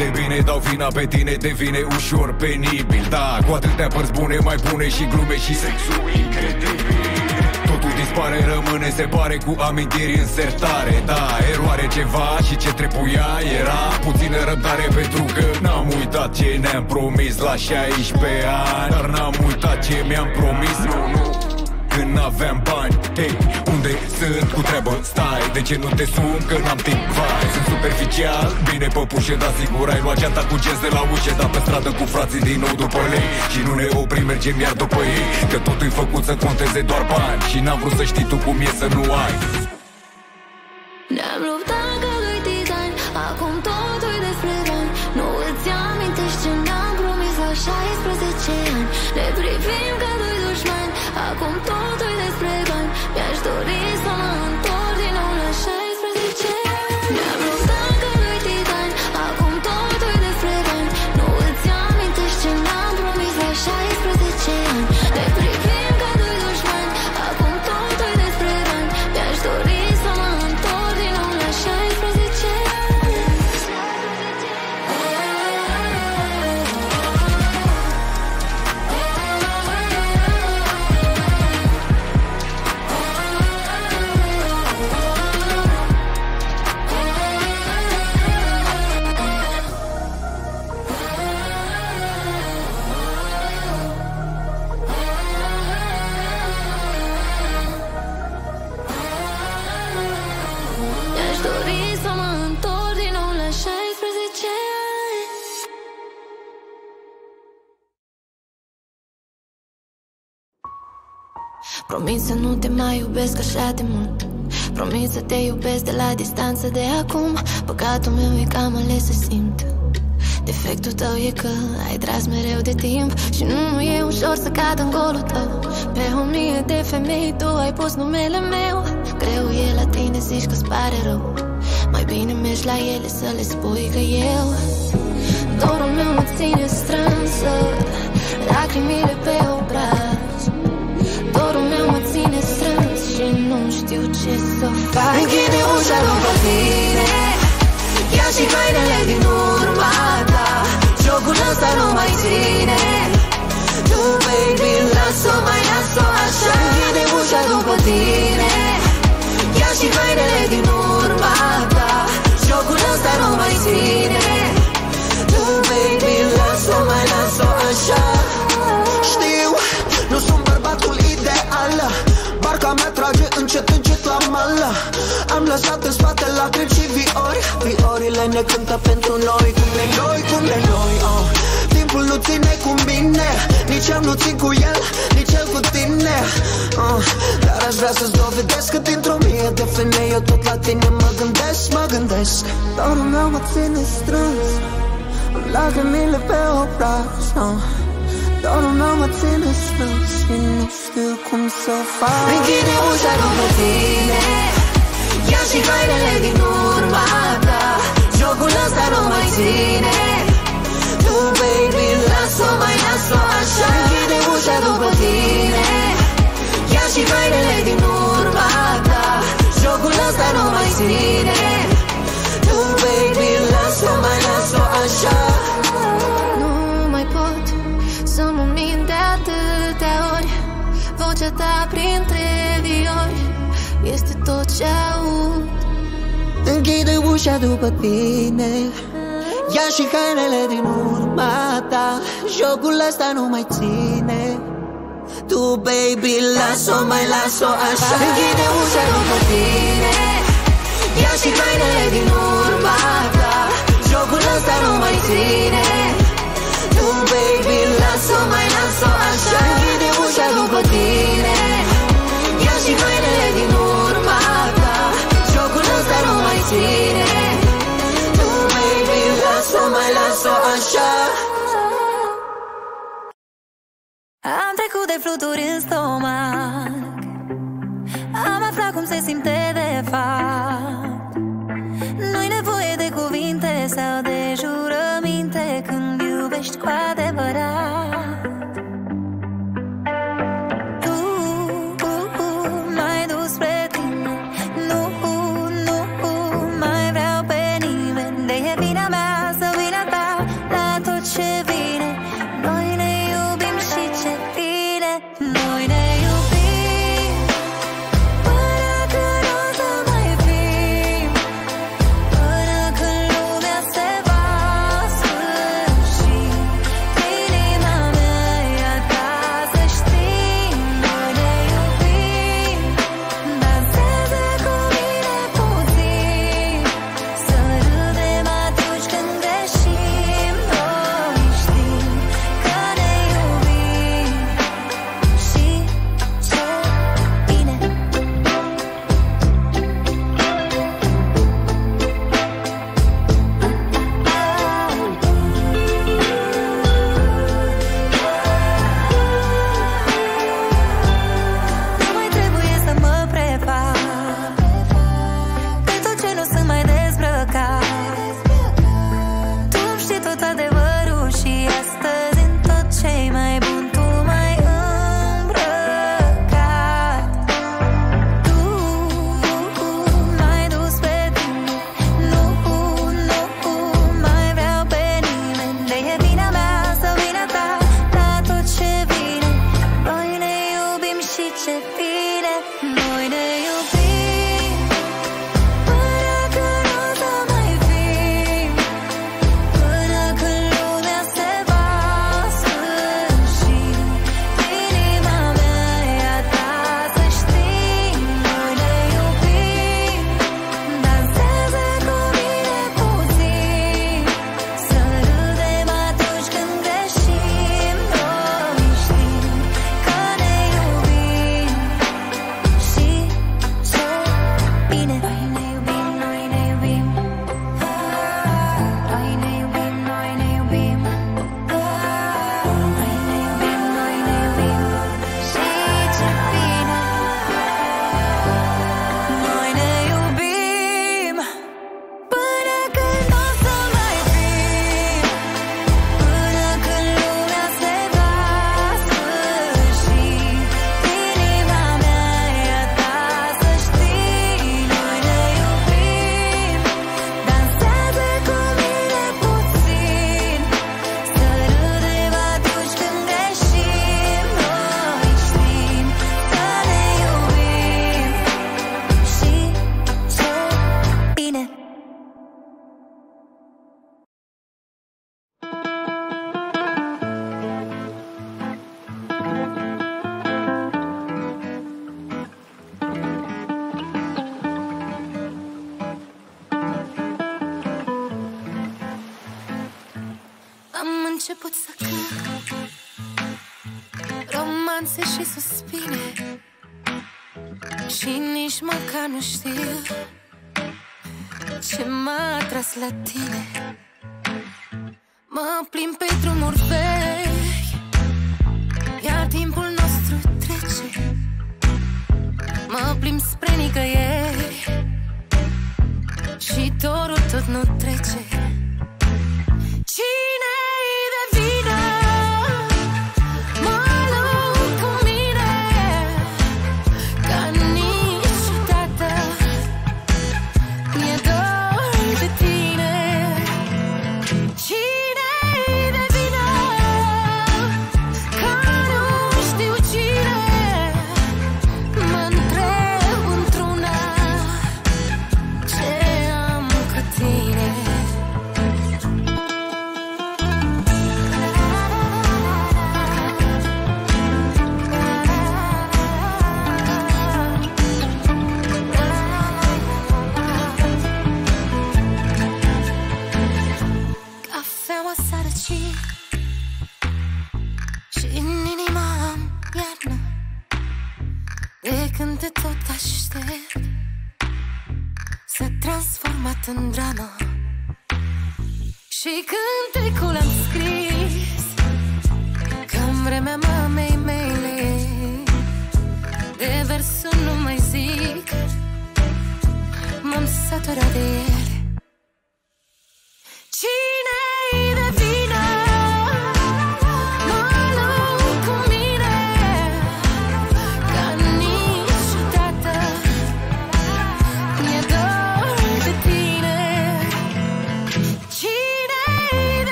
de bine, dau vina pe tine Devine ușor penibil. Da, cu atâtea părți bune, mai bune și glume și sexul incredibil. Totul dispare, rămâne, se pare cu amintiri în sertare. Da, eroare ceva și ce trebuia era Puțină răbdare pentru că N-am uitat ce ne-am promis la 16 ani. Dar n-am uitat ce mi-am promis. Nu, nu când n-aveam bani. Hei, unde sunt cu treabă? Stai, de ce nu te sun? Că n-am timp, vai Sunt superficial, bine păpușe, dar sigur ai luat geanta cu genți de la ușe Dar pe stradă cu frații din nou după lei. Și nu ne oprim, mergem iar după ei. Că totul e făcut să conteze doar bani. Și n-am vrut să știi tu cum e să nu ai. Ne-am luptat Promit să nu te mai iubesc așa de mult. Promit să te iubesc de la distanță de acum. Păcatul meu e că am ales să simt. Defectul tău e că ai tras mereu de timp Și nu e ușor să cad în golul tău. Pe o mie de femei tu ai pus numele meu. Greu e la tine, zici că-ți pare rău. Mai bine mergi la ele să le spui că eu. Dorul meu mă ține strânsă Lacrimile pe obraz. Dorul meu mă ține strâns Și nu știu ce să fac. Închide ușa după tine Ia și hainele din urma ta. Jocul ăsta nu mai ține. Tu, baby, las-o, mai las-o așa. Închide ușa după tine Ia și hainele din urma ta. Jocul ăsta nu mai ține. Tu, baby, las-o, mai las-o așa. Știu, nu sunt bărbatul ideal Barca mea trage încet, încet la mală Am lăsat în spate lacrimi și viori. Viorile ne cântă pentru noi. Cum de noi, cum de noi, oh. Timpul nu ține cu mine Nici eu nu țin cu el, nici el cu tine uh, Dar aș vrea să-ți dovedesc că dintr-o mie de femei Eu tot la tine mă gândesc, mă gândesc. Dorul meu mă ține strâns Am lacrimile pe obraz uh. Dorul nu mă ține sus Și nu știu cum să fac Închide ușa după tine Ia și hainele din urma ta. Jocul ăsta nu mai ține. Tu, baby, las-o, mai las-o așa. Închide ușa după tine Ia și hainele din urma ta. Jocul ăsta nu mai ține. Tu, baby, las-o, mai las-o așa. Nu mai pot să mă mint de atâtea ori. Vocea ta printre viori Este tot ce aud. Închide ușa după tine. Ia și hainele din urma ta. Jocul ăsta nu mai ține. Tu, baby, las-o, mai las-o așa. Închide ușa după tine. Ia și hainele din urma ta. Jocul ăsta nu mai ține. Tu, baby, las-o, mai las-o așa Închide ușa după tine Ia și hainele din urma ta Jocul ăsta nu mai ține Tu, baby, las-o, mai las-o așa Am trecut de fluturi în stomac. Am aflat cum se simte de fapt. Nu-i nevoie de cuvinte sau de jurăminte. Când iubești cu adevărat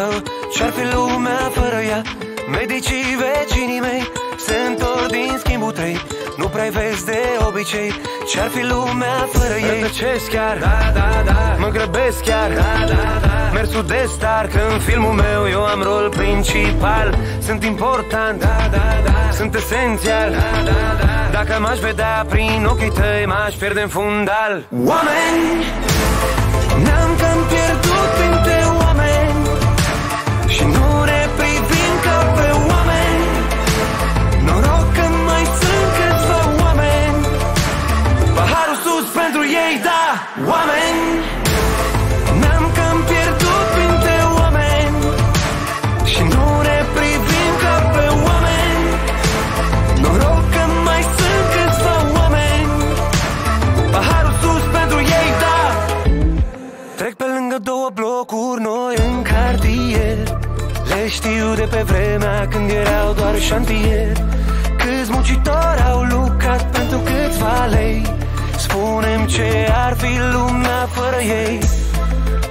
tău. Ce-ar fi lumea fără ea. Medicii vecinii mei Se întorc din schimbul trei. Nu prea vezi de obicei. Ce-ar fi lumea fără ei. Rătăcesc chiar, da, da, da. Mă grăbesc chiar, da, da, da. Mersul de star, că în filmul meu Eu am rol principal. Sunt important, da, da, da. Sunt esențial, da, da, da. Dacă m-aș vedea prin ochii tăi M-aș pierde în fundal. Oameni pe vremea când erau doar șantier. Câți muncitori au lucrat pentru câțiva lei? Spunem ce ar fi lumea fără ei.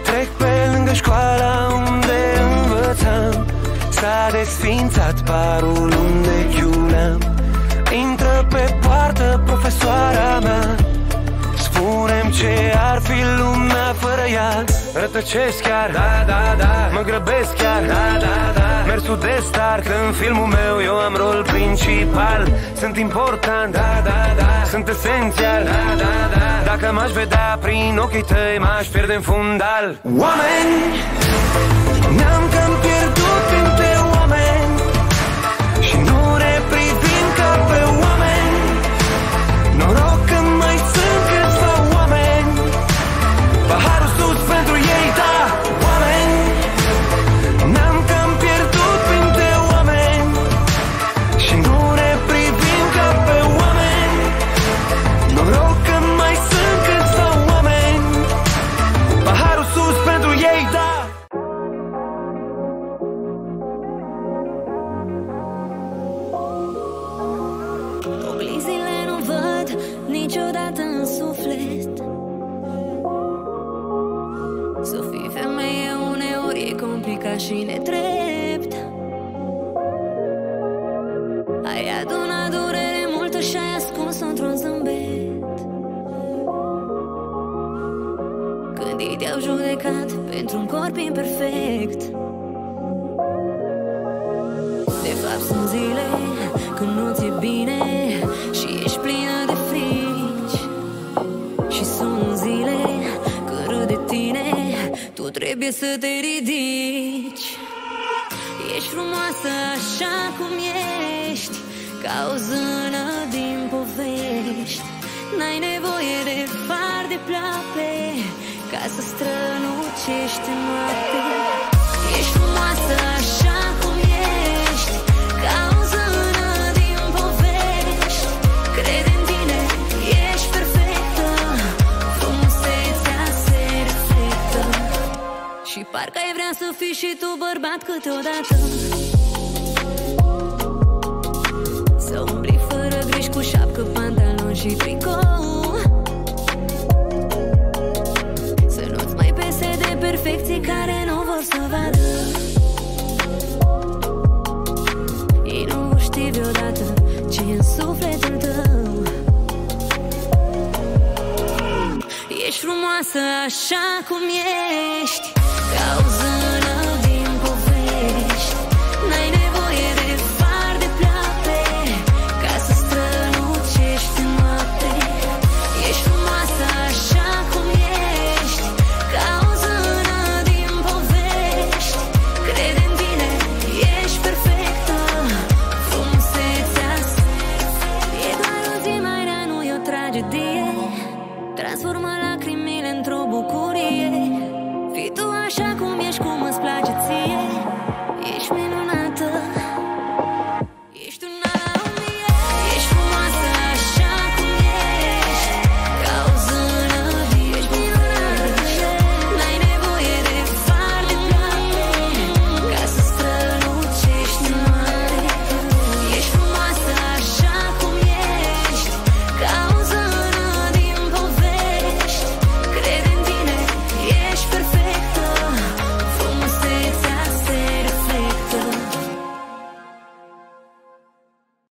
Trec pe lângă școala unde învățam. S-a desfințat parul unde chiuleam Intră pe poartă profesoara mea. Spunem ce ar fi lumea fără ea Rătăcesc chiar, da, da, da. Mă grăbesc chiar, da, da, da. Mersul de star, că în filmul meu Eu am rol principal. Sunt important, da, da, da. Sunt esențial, da, da, da. Dacă m-aș vedea prin ochii tăi M-aș pierde în fundal. Oameni Ne-am cam pierdut printre oameni trebuie să te ridici. Ești frumoasă așa cum ești Ca o zână din povești. N-ai nevoie de far de pleape Ca să strălucești în noapte. Ești frumoasă așa bat câteodată. Să umbli fără griji cu șapcă, pantalon și tricou. Să nu-ți mai pese de perfecții care nu vor să vadă. Ei nu vor ști vreodată ce în sufletul tău. Ești frumoasă așa cum ești